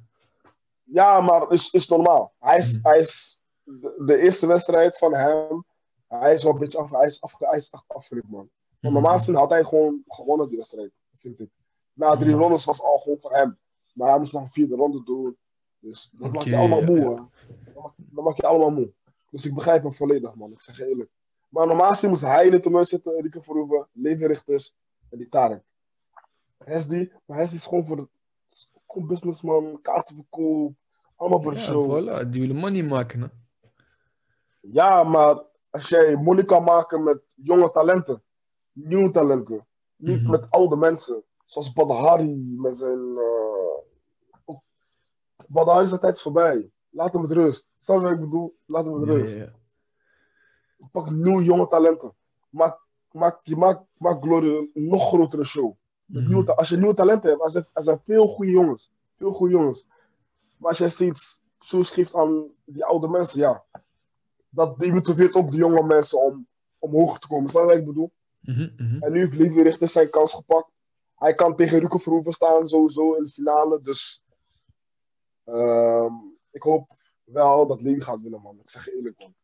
Ja, maar is, is normaal. Hij is, Mhm. hij is de, de eerste wedstrijd van hem. Hij is wel een beetje hij is afge, hij is afgericht, man. Want normaal gezien had hij gewoon gewonnen die wedstrijd, vind ik. Na drie Mhm. rondes was al gewoon voor hem. Maar hij moest nog een vierde ronde doen. Dus dat maakt je allemaal moe, hè. Dat maakt, dat maakt je allemaal moe. Dus ik begrijp hem volledig, man. Ik zeg je eerlijk. Maar normaal gezien moest hij in het toernooi zitten, Rieke Verhoeven, Levi Richters en die Tarek. Hesdy, maar Hesdy is gewoon voor de gewoon businessman, kaartenverkoop, allemaal voor de Ja, show. voilà, die willen money maken. Hè? Ja, maar als jij money kan maken met jonge talenten, nieuwe talenten, niet Mhm. met oude mensen, zoals Badahari met zijn. Uh... Badahari is de tijd voorbij. Laat hem met rust. Je wat ik bedoel? Laat hem met rust. ja, ja. Pak nieuwe jonge talenten. Maak maakt, je maakt, maakt Glory een nog grotere show. Mhm. als je nieuwe talenten hebt, er zijn, er zijn veel goede jongens. Veel goede jongens. Maar als je steeds shows geeft aan die oude mensen, ja. Dat demotiveert ook de jonge mensen om omhoog te komen. Snap je wat ik bedoel? Mhm, mhm. En nu heeft Levi Richter zijn kans gepakt. Hij kan tegen Ruke Verhoeven staan, sowieso in de finale. Dus ehm, ik hoop wel dat Levi gaat winnen, man. Ik zeg je eerlijk, man.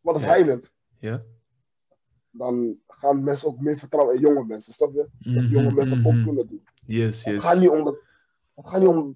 Want als Ja. hij wint, Ja. dan gaan mensen ook meer vertrouwen in jonge mensen. Snap je? Dat Mhm, jonge mensen dat ook mhm. kunnen doen. Yes, Het yes. gaat niet om dat, het gaat niet om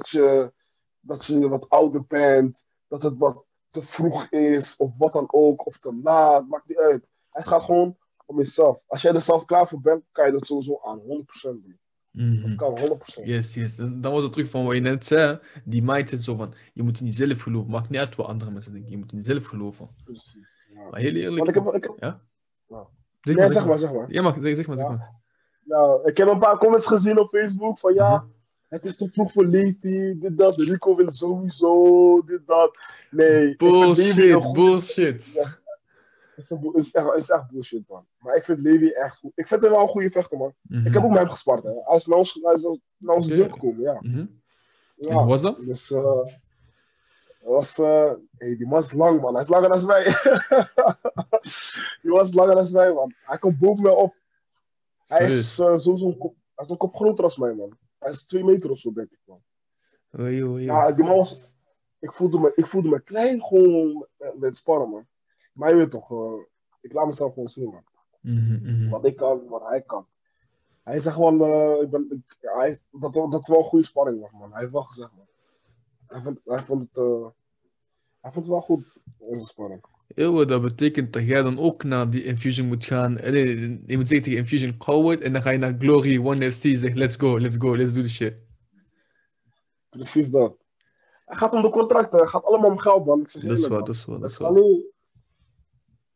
je, dat je wat ouder bent, dat het wat te vroeg is, of wat dan ook, of te laat, maakt niet uit. Het gaat gewoon om jezelf. Als jij er zelf klaar voor bent, kan je dat sowieso aan 100% doen. Mhm. Dat kan 100%. Yes, yes. Dan, dan was het terug van wat je net zei. Die mindset zo van, je moet in jezelf geloven. Maakt niet uit wat andere mensen denken. Je moet in jezelf geloven. Precies. Ja. Maar heel eerlijk. Ik heb, ik heb, Ja? Ja. Zeg nee, maar, zeg maar, zeg maar. Ja, mag, zeg, zeg maar, zeg maar. Nou, ik heb een paar comments gezien op Facebook van ja, Mhm. Het is te vroeg voor Levi, dit dat, Rico wil sowieso, dit dat. Nee, Bullshit, bullshit. Ja. is, echt, is echt bullshit, man. Maar ik vind Levi echt goed. Ik vind hem wel een goede vechter, man. Mhm. Ik heb ook met hem gespart, hè. Hij is naar ons, hij is naar ons gekomen, ja. Mhm. Ja. hoe was dat? Dus, eh dat was, eh hey, die man is lang, man. Hij is langer dan mij. die is langer dan mij, man. Hij komt boven mij op. Hij is Serieus? eh, sowieso een kop, hij is een kop groter dan mij, man. Hij is twee meter of zo, denk ik, man. Oei, oei. Ja, die man was... Ik voelde me, ik voelde me klein gewoon met, met sparren, man. Maar je weet toch, eh, ik laat mezelf gewoon zien, man. Mhm, mhm. Wat ik kan, wat hij kan. Hij zegt wel, eh, ik ben, ik, hij, dat, dat wel een goede sparring was, man. Hij heeft wel gezegd, man. Hij vond, hij vond het, eh, hij vond het wel goed, onze sparring. Dat betekent dat jij dan ook naar die Infusion moet gaan. Eh, Nee, je moet zeggen tegen Infusion Coward en dan ga je naar Glory One FC en zeg let's go, let's go, let's do the shit. Precies dat. Hij gaat om de contracten, hij gaat allemaal om geld, man. Ik zeg Dat is waar, dat is waar, dat is Het waar.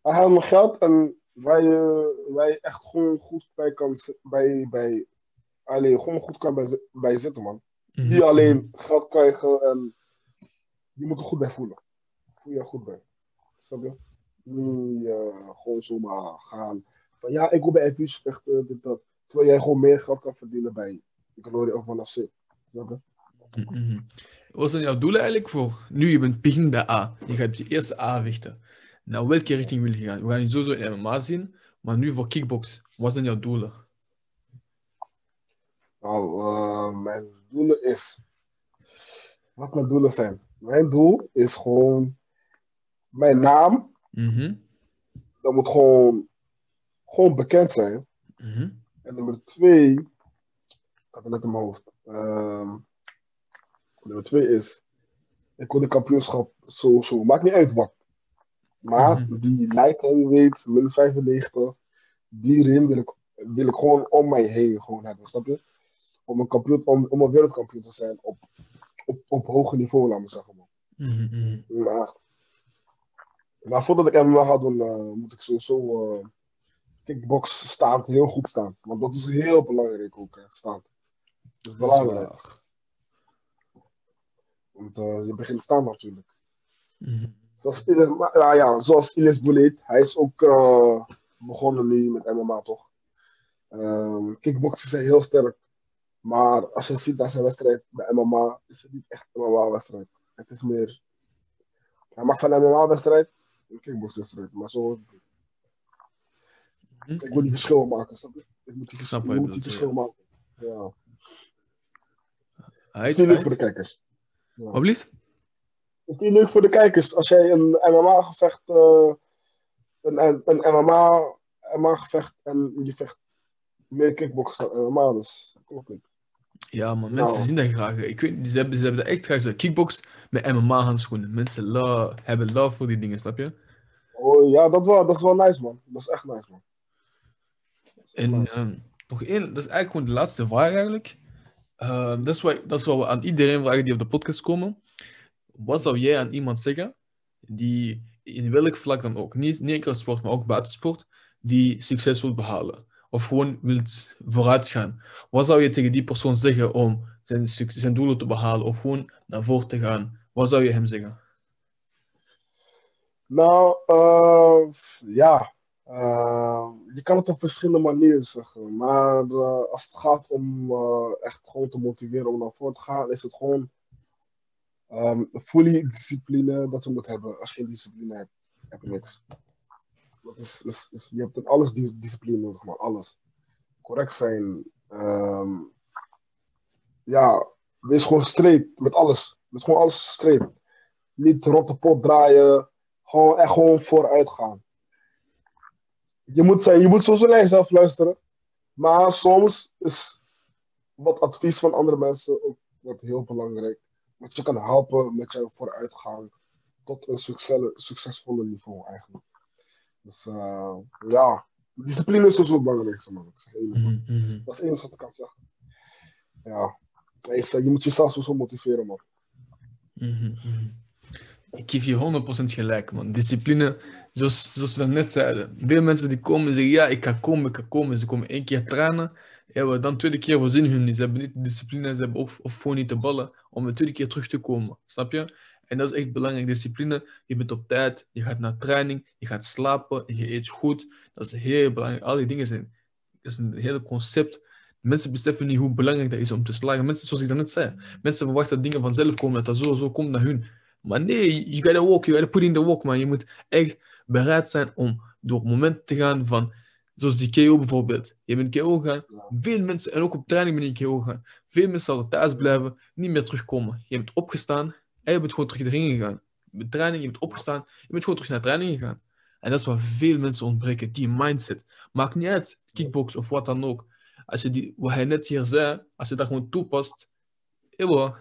Hij gaat om geld en waar je, waar je echt gewoon goed bij kan bij, bij, alleen gewoon goed kan bij, bij zitten, man. Mhm. Die alleen geld krijgen en die moeten goed bij voelen. Voel je goed bij. Snap je? Niet eh, gewoon zomaar gaan van ja, ik wil bij FU's vechten, dit, dat. Terwijl jij gewoon meer geld kan verdienen bij Glory of Vanaf C. Snap je? Mhm. Wat zijn jouw doelen eigenlijk voor? Nu, je bent begin de A. Je gaat je eerste A vechten. Naar welke richting wil je gaan? We gaan je sowieso in MMA zien, maar nu voor kickbox. Wat zijn jouw doelen? Nou, eh, mijn doelen is. Wat mijn doelen zijn? Mijn doel is gewoon. Mijn naam, Mhm. dat moet gewoon. Gewoon bekend zijn. Mhm. En nummer twee. Ik had het net in mijn hoofd. Ehm, nummer twee is. Ik wil de kampioenschap sowieso. Maakt niet uit wat. Maar Mhm. die light heavyweight, min 95. Die ring wil ik, wil ik gewoon om mij heen gewoon hebben. Snap je? Om een, kampioen, om, om een wereldkampioen te zijn op, op, op hoger niveau, laat me zeggen. Man. Mhm. Maar, maar voordat ik MMA ga doen, eh, moet ik sowieso eh kickbox staand heel goed staan. Want dat is heel belangrijk ook, hè, staand. Dat is belangrijk. Want eh, je begint staan natuurlijk. Mhm. Zoals, maar, ja, zoals Ilis Boulet, hij is ook begonnen nu met MMA, toch? Ehm kickboksen zijn heel sterk. Maar als je ziet dat zijn wedstrijd bij MMA, is het niet echt een MMA-wedstrijd. Het is meer... Hij mag van een MMA-wedstrijd een kickboxwedstrijd, maar zo hoort het niet. Mhm. Ik wil die verschil maken, snap je? Ik moet die, Ik snap je wat je moet die bedoelt, verschil maken. Ja. Het is niet leuk voor de kijkers. Wat blieft? Het is niet leuk voor de kijkers als jij een MMA-gevecht, eh een, een, MMA, MMA-gevecht en je vecht meer kickboksen dan MMA, dus dat klopt niet. Ja, man, mensen Nou. zien dat graag. Ik weet niet, ze hebben, ze hebben dat echt graag zo. Kickbox met MMA-handschoenen. Mensen lo- hebben love voor die dingen, snap je? Oh ja, dat, wel, dat is wel nice, man. Dat is echt nice, man. En nice. ehm, nog één, dat is eigenlijk gewoon de laatste vraag eigenlijk. Ehm, dat, is wat, dat is wat we aan iedereen vragen die op de podcast komen. Wat zou jij aan iemand zeggen die in welk vlak dan ook, niet, niet enkel sport, maar ook buitensport, die succes wil behalen? Of gewoon wilt vooruit gaan? Wat zou je tegen die persoon zeggen om zijn, doelen te behalen of gewoon naar voren te gaan? Wat zou je hem zeggen? Nou, eh, ja. Uh, je kan het op verschillende manieren zeggen. Maar uh, als het gaat om echt gewoon te motiveren om naar voren te gaan, is het gewoon um, fully discipline dat je moet hebben. Als je geen discipline hebt, heb je niks. Dat is, je hebt in alles discipline nodig, man. Alles. Correct zijn. Um, ja, wees gewoon straight met alles. is gewoon alles straight. Niet rond de pot draaien. Gewoon echt gewoon vooruit gaan. Je moet, zijn, je moet sowieso naar jezelf luisteren. Maar soms is wat advies van andere mensen ook heel belangrijk. Want je kan helpen met je vooruitgang tot een succes, succesvolle niveau eigenlijk. Dus uh, ja, discipline is sowieso het belangrijkste man. Mm -hmm. Dat is het enige wat ik kan zeggen. Ja, je moet jezelf sowieso motiveren man. Mm -hmm. Ik geef je 100% gelijk man. Discipline zoals, zoals we net zeiden, veel mensen die komen en zeggen, ja, ik ga komen, ik ga komen. Ze komen één keer trainen, ja, dan tweede keer, we zien hun niet. Ze hebben niet de discipline, ze hebben of, of gewoon niet de ballen om de tweede keer terug te komen. Snap je? En dat is echt belangrijk, discipline. Je bent op tijd, je gaat naar training, je gaat slapen, je eet goed. Dat is heel belangrijk. Al die dingen zijn, dat is een hele concept. Mensen beseffen niet hoe belangrijk dat is om te slagen. Mensen, zoals ik net zei, mensen verwachten dat dingen vanzelf komen, dat dat zo, zo komt naar hun. Maar nee, you gotta walk, you gotta put in the walk, man. Je moet echt bereid zijn om door momenten te gaan van, zoals die KO bijvoorbeeld. Je bent KO gegaan, veel mensen, en ook op training ben je KO gegaan. Veel mensen zouden thuis blijven, niet meer terugkomen. Je bent opgestaan en je bent gewoon terug de ring gegaan. Met training, je bent opgestaan, je bent gewoon terug naar training gegaan. En dat is waar veel mensen ontbreken, die mindset. Maakt niet uit, kickbox of wat dan ook. Als je die, wat hij net hier zei, als je dat gewoon toepast, eeuw,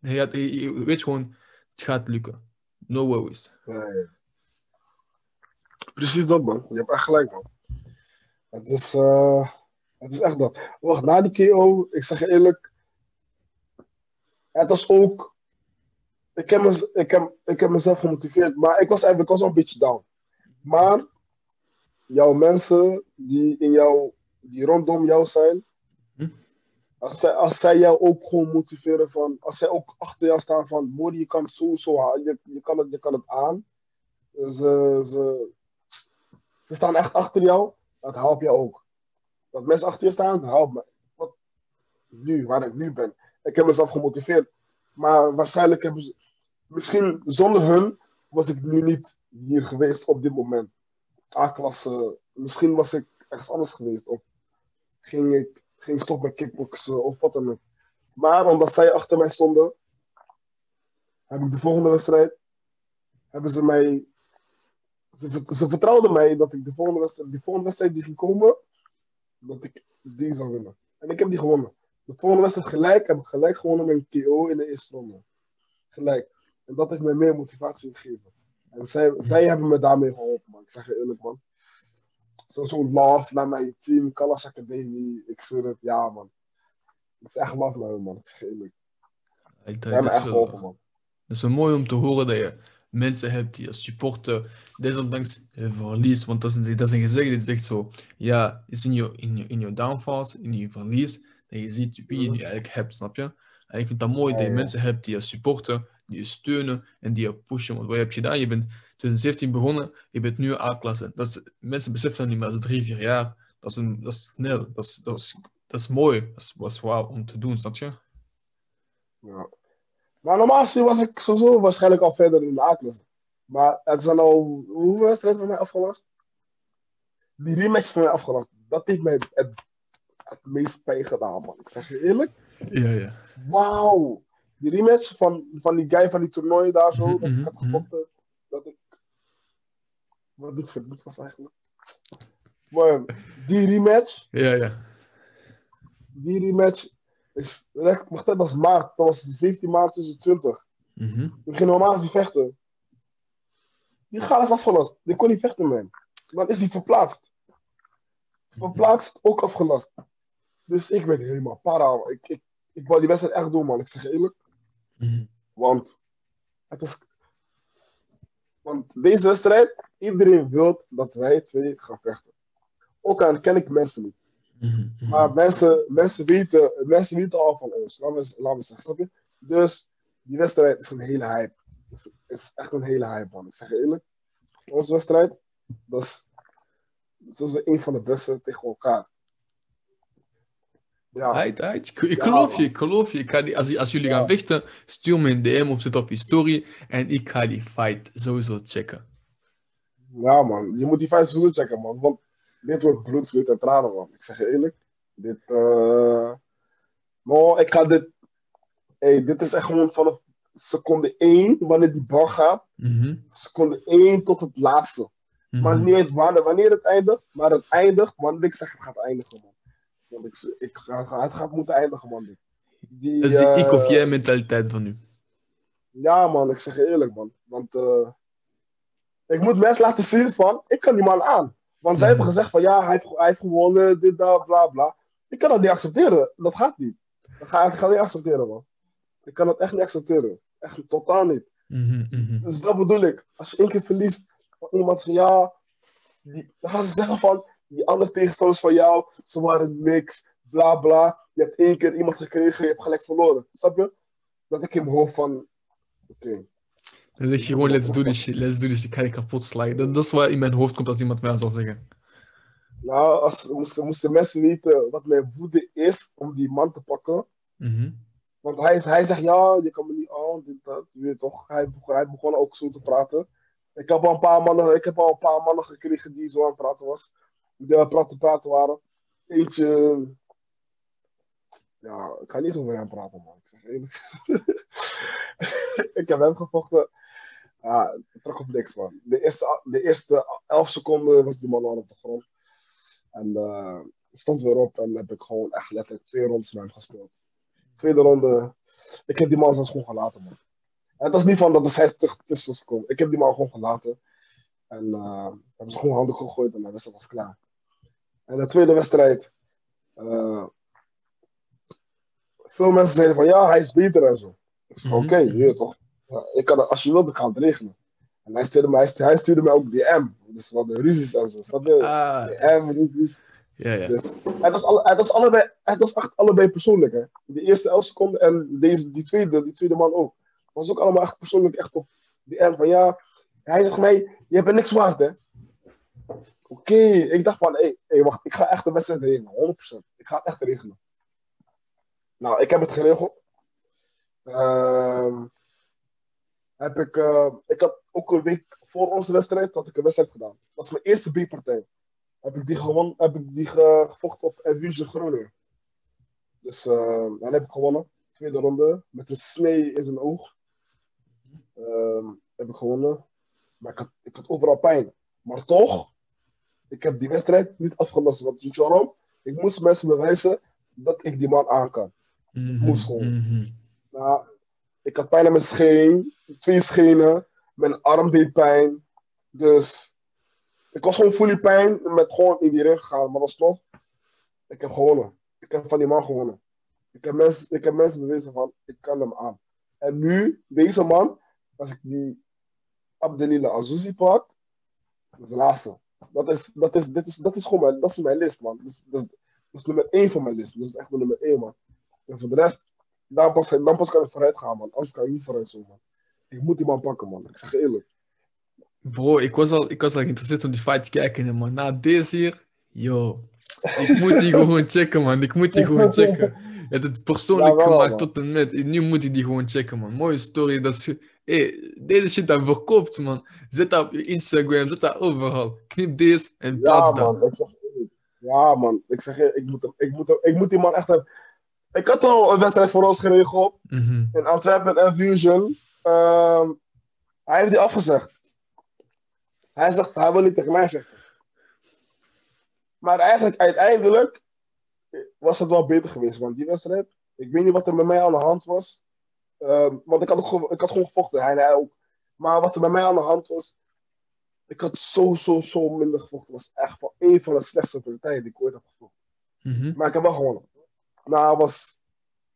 je weet gewoon, het gaat lukken. No worries. Precies dat, man. Je hebt echt gelijk, man. Het is, uh, het is echt dat. Wacht, na die KO, ik zeg je eerlijk. Het was ook. Ik heb, mez, ik, heb, ik heb mezelf gemotiveerd, maar ik was eigenlijk was wel een beetje down. Maar jouw mensen die in jou, die rondom jou zijn, hm? als, zij, als zij jou ook gewoon motiveren van, als zij ook achter jou staan van, Mori, je kan het zo, zo je, je, kan het, je kan het aan. Ze, ze, ze staan echt achter jou, dat helpt je ook. Dat mensen achter je staan, dat helpt me. Wat, nu, waar ik nu ben. Ik heb mezelf gemotiveerd. Maar waarschijnlijk hebben ze. Misschien zonder hun was ik nu niet hier geweest op dit moment. Was, uh, misschien was ik ergens anders geweest. Of ging ik ging stop met kickboksen of wat dan ook. Maar omdat zij achter mij stonden, heb ik de volgende wedstrijd. Hebben ze mij ze, ze vertrouwden mij dat ik de volgende wedstrijd, die volgende wedstrijd die ging komen, dat ik die zou winnen. En ik heb die gewonnen. De volgende wedstrijd gelijk, heb ik gelijk gewonnen met een KO in de eerste ronde. Gelijk. En dat heeft mij meer motivatie gegeven. En zij, zij hebben me daarmee geholpen, man. Ik zeg je eerlijk, man. Zo'n love naar mijn team, Callas Academie. Ik zweer het, ja, man. Het is echt love naar man. Ik zeg je eerlijk. Ik denk, dat, echt geholpen, man. Het is mooi om te horen dat je mensen hebt die als supporter desondanks verlies, want dat is, een, dat is een gezegde die zegt zo, ja, is in je, in je, in je downfalls, in je verlies, dat je ziet wie je nu eigenlijk hebt, snap je? En ik vind dat mooi dat je mensen hebt die je supporten, die je steunen en die je pushen. Want wat heb je gedaan? Je bent 2017 begonnen, je bent nu A-klasse. Dat is, mensen beseffen dat niet, maar dat is drie, vier jaar. Dat is, een, dat is snel, dat is, dat is, dat is mooi, dat is, is wauw om te doen, snap je? Ja. Maar normaal was ik sowieso waarschijnlijk al verder in de A-klasse. Maar er zijn al hoeveel wedstrijden van mij afgelast? Die rematch van mij afgelast. Dat heeft mij het, het meest pijn gedaan, man. Ik zeg je eerlijk. Ja, ja. Wauw. Die rematch van, van die guy van die toernooi daar zo, mm -hmm, dat ik had mhm, mhm. gevochten. Dat ik. Wat dit verdriet was eigenlijk. Maar die rematch. Ja, ja. Die rematch is. Dat was maart. Dat was 17 maart 2020. Mm -hmm. We gingen normaal niet vechten. Die gaat is afgelast. Die kon niet vechten, man. Dan is die verplaatst. Verplaatst, ook afgelast. Dus ik ben helemaal para. Ik, ik, ik wou die wedstrijd echt doen, man. Ik zeg eerlijk. Mm Want het is. Want deze wedstrijd, iedereen wil dat wij twee gaan vechten. Ook aan ken ik mensen niet. Mm -hmm. Maar mensen, mensen, weten, mensen weten al van ons. Laten we, laten we zeggen, snap je? Dus die wedstrijd is een hele hype is, is echt een hele hype, man. Ik zeg je eerlijk. Onze wedstrijd, dat is, Het was een van de beste tegen elkaar. Ja, uit. Ik, ik geloof je, ik geloof je. Ik ga die, als, als jullie Ja. gaan vechten, stuur me een DM of zet op je story. En ik ga die fight sowieso checken. ja, man. Je moet die vijf seizoenen checken, man. Want dit wordt bloed, zweet en tranen, man. Ik zeg je eerlijk. Dit, eh Nou, ik ga dit... Hey, dit is echt gewoon vanaf seconde 1, wanneer die bal gaat. Mhm, Seconde 1 tot het laatste. mhm. Maar niet wanneer, wanneer het eindigt, maar het eindigt wanneer ik zeg het gaat eindigen, man. Want ik, ik, ga- het gaat moeten eindigen, man. Dit. Die, Dat is die ik of eh, jij mentaliteit van nu. Ja, man, ik zeg je eerlijk, man. Want eh, ik moet mensen laten zien van, ik kan die man aan. Want zij Mhm. hebben gezegd van, ja, hij heeft, hij heeft gewonnen, dit, dat, bla, bla. Ik kan dat niet accepteren. Dat gaat niet. Dat ga, ik ga niet accepteren, man. Ik kan dat echt niet accepteren. Echt totaal niet. Mhm, mhm. Dus dat bedoel ik. Als je één keer verliest van iemand van, ja, die, dan gaan ze zeggen van, die andere tegenstanders van jou, ze waren niks, bla, bla. Je hebt één keer iemand gekregen, je hebt gelijk verloren. Snap je? Dat ik in mijn hoofd van, oké. Dan zeg je gewoon, let's do this shit, let's do this shit. Ik ga je kapot slaan. Dat, dat is wat in mijn hoofd komt als iemand mij zal zeggen. Nou, als, moesten, moesten mensen weten wat mijn woede is om die man te pakken. Mhm. Want hij, hij zegt, ja, je kan me niet aan, dit, dat. Je weet toch, hij, begon- hij begon ook zo te praten. Ik heb al een paar mannen, ik heb al een paar mannen gekregen die zo aan het praten was. Die aan het praten, waren. Eentje... Ja, ik ga niet over hem praten, man. Ik ik heb hem gevochten. Ja, trok op niks, man. De eerste, de eerste elf seconden was die man al op de grond. En eh stond weer op en heb ik gewoon echt letterlijk twee rondes met hem gespeeld. Tweede ronde, ik heb die man zelfs gewoon gelaten, man. En het was niet van dat de scheidsrechter tussen was gekomen. Ik heb die man gewoon gelaten. En eh hebben ze gewoon handen gegooid en wedstrijd was klaar. En de tweede wedstrijd, eh, veel mensen zeiden van ja, hij is beter en zo. Mhm. oké, je weet toch. Ja, ik kan, als je wilt, ik ga het regelen. En hij stuurde mij, hij stuurde mij ook DM. Dus wat de ruzies en zo. Snap je? Ah, DM, ruzies. ja, ja. Dus het was, alle, het was, allebei, het was echt allebei persoonlijk. Hè. De eerste 11 seconden en deze, die, tweede, die tweede man ook. Het was ook allemaal echt persoonlijk. Echt op die end van ja. Hij zegt mij: Je bent niks waard, hè? Oké, ik dacht van: hé, wacht, ik ga echt de wedstrijd regelen. 100%. Ik ga het echt regelen. Nou, ik heb het geregeld. Ehm, heb ik, eh, ik had ook een week voor onze wedstrijd had ik een wedstrijd gedaan. Dat was mijn eerste B-partij heb ik die gewonnen, heb ik die ge- gevochten op Evuse Groningen. Dus eh, dan heb ik gewonnen. Tweede ronde, met een snee in zijn oog. Ehm, heb ik gewonnen. Maar ik had, ik had overal pijn. Maar toch, ik heb die wedstrijd niet afgelast. Want weet je waarom? Ik moest mensen bewijzen dat ik die man aan kan. Mhm, moest gewoon. mhm. Nou, ik had pijn aan mijn scheen, twee schenen, mijn arm deed pijn. Dus ik was gewoon fully pijn met gewoon in die ring gegaan. Maar alsnog, ik heb gewonnen. Ik heb van die man gewonnen. Ik heb mensen, ik heb mensen bewezen van, ik kan hem aan. En nu, deze man, als ik die Abdelila Azouzi pak, dat is de laatste. Dat is, dat is, dit is, dat is gewoon mijn, dat is mijn list, man. Dat is, dat is, dat is nummer één van mijn list. Dat is echt mijn nummer één, man. En voor de rest, dan pas, dan pas kan ik vooruit gaan, man. Anders kan ik niet vooruit zo, man. Ik moet die man pakken, man. Ik zeg eerlijk. Bro, ik was, al, ik was al geïnteresseerd om die fight te kijken, man. Na deze hier, yo. Ik moet die gewoon checken, man. Ik moet die gewoon checken. Je hebt het persoonlijk Ja, wel, gemaakt man. tot en met. Nu moet ik die gewoon checken, man. Mooie story. Dat is... Hey, deze shit dat verkoopt, man. Zet dat op je Instagram, zet dat overal. Knip deze en plaats Ja, dat. man. Ik zeg je. Ja, man. Ik zeg je, ik moet, ik, moet ik moet die man echt. Ik had al een wedstrijd voor ons geregeld. Mhm. in Antwerpen en Fusion. Ehm, hij heeft die afgezegd. Hij zegt, hij wil niet tegen mij vechten. Maar eigenlijk, uiteindelijk was het wel beter geweest. Want die wedstrijd, ik weet niet wat er met mij aan de hand was. Ehm, want ik had, ook ik had gewoon gevochten, hij en hij ook. Maar wat er met mij aan de hand was, ik had zo, zo, zo minder gevochten. Het was echt van een van de slechtste partijen die ik ooit heb gevochten. Mhm. Maar ik heb wel gewonnen. Nou, het was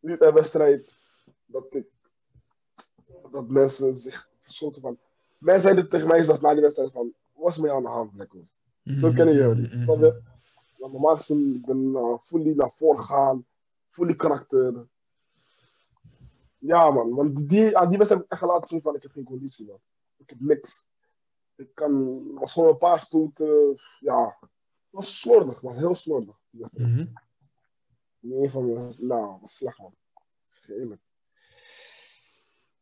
niet een wedstrijd dat ik dat mensen zich verschoten van. Mensen zeiden tegen mij dat na die wedstrijd van, wat met jou aan de hand, Lekkoos? Zo Mhm. kennen jullie, snap ik ben fully naar voren gegaan, fully karakter. Ja man, want die, aan die wedstrijd heb ik echt laten zien van, ik heb geen conditie man. Ik heb niks. Ik kan, was gewoon een paar stoten, ja. was slordig, het was heel slordig. die wedstrijd. Mhm. Niet een van was, nou, dat was slecht man. Dat is eerlijk.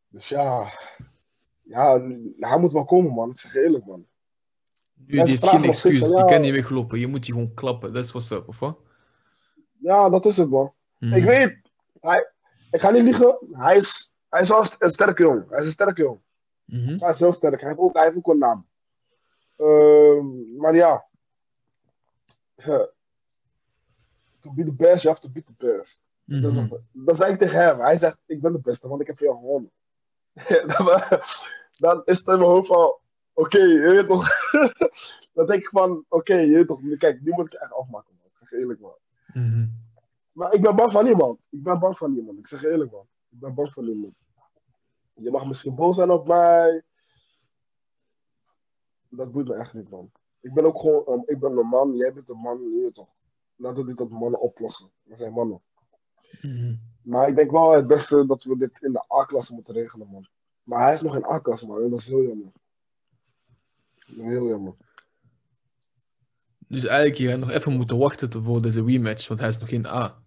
Dus ja, ja, hij moet wel komen man, zeg je eerlijk man. Nu, die heeft geen excuus, die kan niet weglopen. Je moet die gewoon klappen. Dat is what's up, of wat? Ja, dat is het man. Mhm. Ik weet, hij, ik ga niet liegen, hij is, hij is wel een sterke jongen. Hij is een sterke jongen. Mhm. Hij is heel sterk, hij heeft ook, hij heeft ook een naam. Ehm, maar ja, to be the best, you have to be the best. Dat, is, Mhm. dat zei ik tegen hem. Hij zegt, ik ben de beste, want ik heb veel gewonnen. dan, is het in mijn hoofd van, oké, je weet toch. dan denk ik van, oké, je weet toch, kijk, die moet ik echt afmaken, man. Ik zeg eerlijk, man. Mhm. Maar ik ben bang van niemand. Ik ben bang van niemand. Ik zeg eerlijk, man. Ik ben bang van niemand. Je mag misschien boos zijn op mij. Dat boeit me echt niet, man. Ik ben ook gewoon, um, ik ben een man, jij bent een man, je weet toch. Laten we dit op mannen oplossen. We zijn mannen. Mhm. Maar ik denk wel het beste dat we dit in de A-klasse moeten regelen, man. Maar hij is nog in A-klasse, man. En dat is heel jammer. Heel jammer. Dus eigenlijk, je gaat nog even moeten wachten voor deze rematch, want hij is nog in A.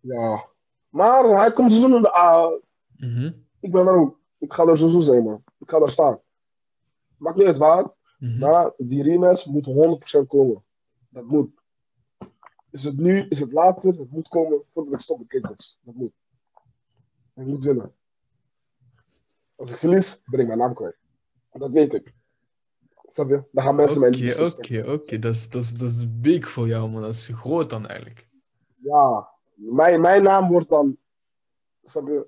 Ja. Maar hij komt seizoen in de A. Mhm. Ik ben er ook. Ik ga er seizoen zijn, man. Ik ga daar staan. Maakt niet uit waar. Mhm. Maar die rematch moet 100% komen. Dat moet. Is het nu, is het later, het moet komen voordat ik stop met kickbox. Dat moet. Ik moet winnen. Als ik verlies, ben ik mijn naam kwijt. Dat weet ik. Snap je? Dan gaan mensen mij niet Oké, oké, oké. Dat is- dat is- dat is big voor jou, man. Dat is groot dan eigenlijk. Ja, mijn, mijn naam wordt dan. Snap je?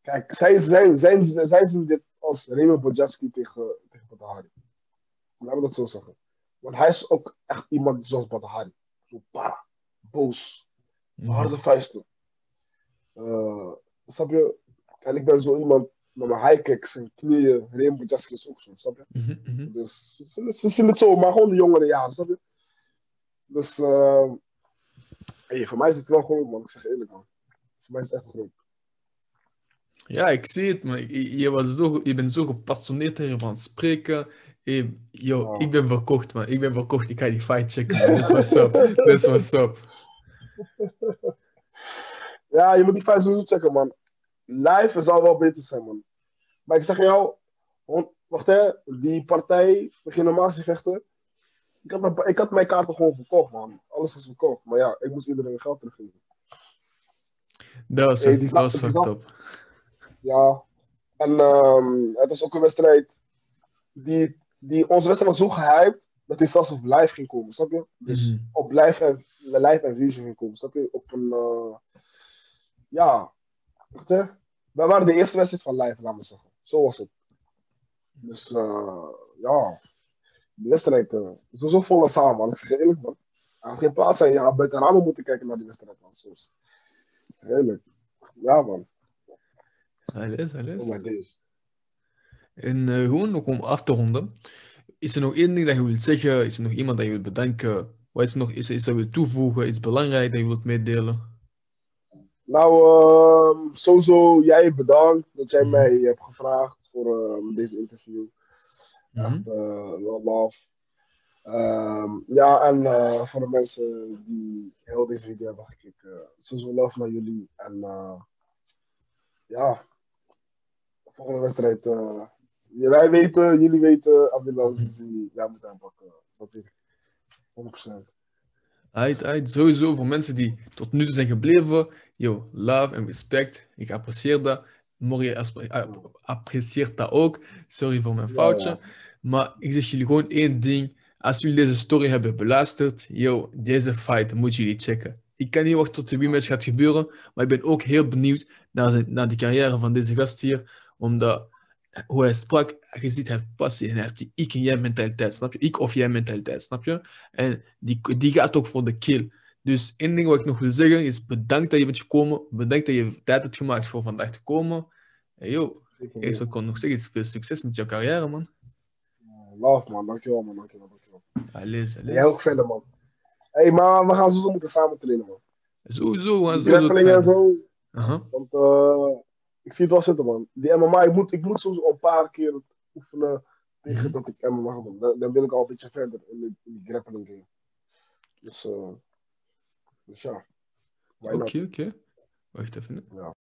Kijk, zij, zij, zij, zij zien dit als Remo Bojaski tegen, tegen Badahari. Laten we dat zo zeggen. Want hij is ook echt iemand zoals Badahari. Zo para, boos, Mhm. harde vuisten. Eh, snap je? En ik ben zo iemand met mijn high kicks en knieën. Remo Bojaski is ook zo, snap je? Mhm, mhm. Dus ze, zien het zo, maar gewoon de jongere jaren, snap je? Dus, eh hey, voor mij is het wel groot, man. Ik zeg eerlijk, man. Voor mij is het echt groot. Ja, ik zie het, maar je, je, was zo, je bent zo gepassioneerd erin van spreken. Hey, yo, Ja. ik ben verkocht, man. Ik ben verkocht. Ik ga die fight checken. Dit was up. Dit was up. Ja, je moet die vijf seizoen checken, man. Live zou wel beter zijn, man. Maar ik zeg jou, wacht hè, die partij, begin normaal vechten. Ik had, mijn- ik had mijn kaarten gewoon verkocht, man. Alles was verkocht. Maar ja, ik moest iedereen geld teruggeven. Dat was, Hey, dat was up. Ja. En ehm, het was ook een wedstrijd die, die onze wedstrijd was zo gehyped dat hij zelfs op live ging komen, snap je? Dus Mhm. op live en, live en vision ging komen, snap je? Op een, eh, ja, Wij waren de eerste wedstrijd van live, laten we zeggen. Zo was het. Dus eh, ja, de wedstrijd eh, is wel zo vol en samen, man. Ik zeg eerlijk, man. Er geen plaats zijn, had buiten ramen moeten kijken naar die wedstrijd, man. Zo is- Ik zeg je eerlijk. Ja, man. Hij is. Oh days. En eh, gewoon nog om af te ronden. Is er nog één ding dat je wilt zeggen? Is er nog iemand dat je wilt bedanken? Wat is er nog iets dat je wilt toevoegen? Iets belangrijk dat je wilt meedelen? Nou, ehm, sowieso jij bedankt dat jij Mhm. mij hebt gevraagd voor ehm, deze interview. Mhm. Echt eh, wel love. Ehm, ja, en eh, voor de mensen die heel deze video hebben gekeken, sowieso love naar jullie. En eh, ja, volgende wedstrijd. eh, wij weten, jullie weten, Abdullah Azizi, jij moet aanpakken. Dat weet ik. 100%. Uit, uit. Sowieso voor mensen die tot nu toe zijn gebleven. Yo, love en respect. Ik apprecieer dat. Morrie app- apprecieert dat ook. Sorry voor mijn foutje. ja. Maar ik zeg jullie gewoon één ding. Als jullie deze story hebben beluisterd, yo, deze fight moeten jullie checken. Ik kan niet wachten tot de rematch gaat gebeuren, maar ik ben ook heel benieuwd naar, zijn, naar de carrière van deze gast hier. Omdat hoe hij sprak, je ziet, hij heeft passie en hij heeft die ik en jij mentaliteit, snap je? Ik of jij mentaliteit, snap je? En die, die gaat ook voor de kill. Dus één ding wat ik nog wil zeggen is bedankt dat je bent gekomen. Bedankt dat je tijd hebt gemaakt voor vandaag te komen. En yo, ik zou kon nog zeggen, veel succes met jouw carrière, man. Love man, dankjewel man, dankjewel. dankjewel. Allez, Jij ook verder man. Hé, hey, maar we gaan sowieso moeten samen trainen man. Sowieso, man. Die Sowieso trainen. zo, want eh, ik zie het wel zitten man. Die MMA, ik moet, ik moet sowieso een paar keer oefenen tegen Mhm. dat ik MMA ga doen. Dan, dan ben ik al een beetje verder in de, in grappling game. Dus, eh, dus ja. Why Oké, not? oké. Wacht even. hè. Ja.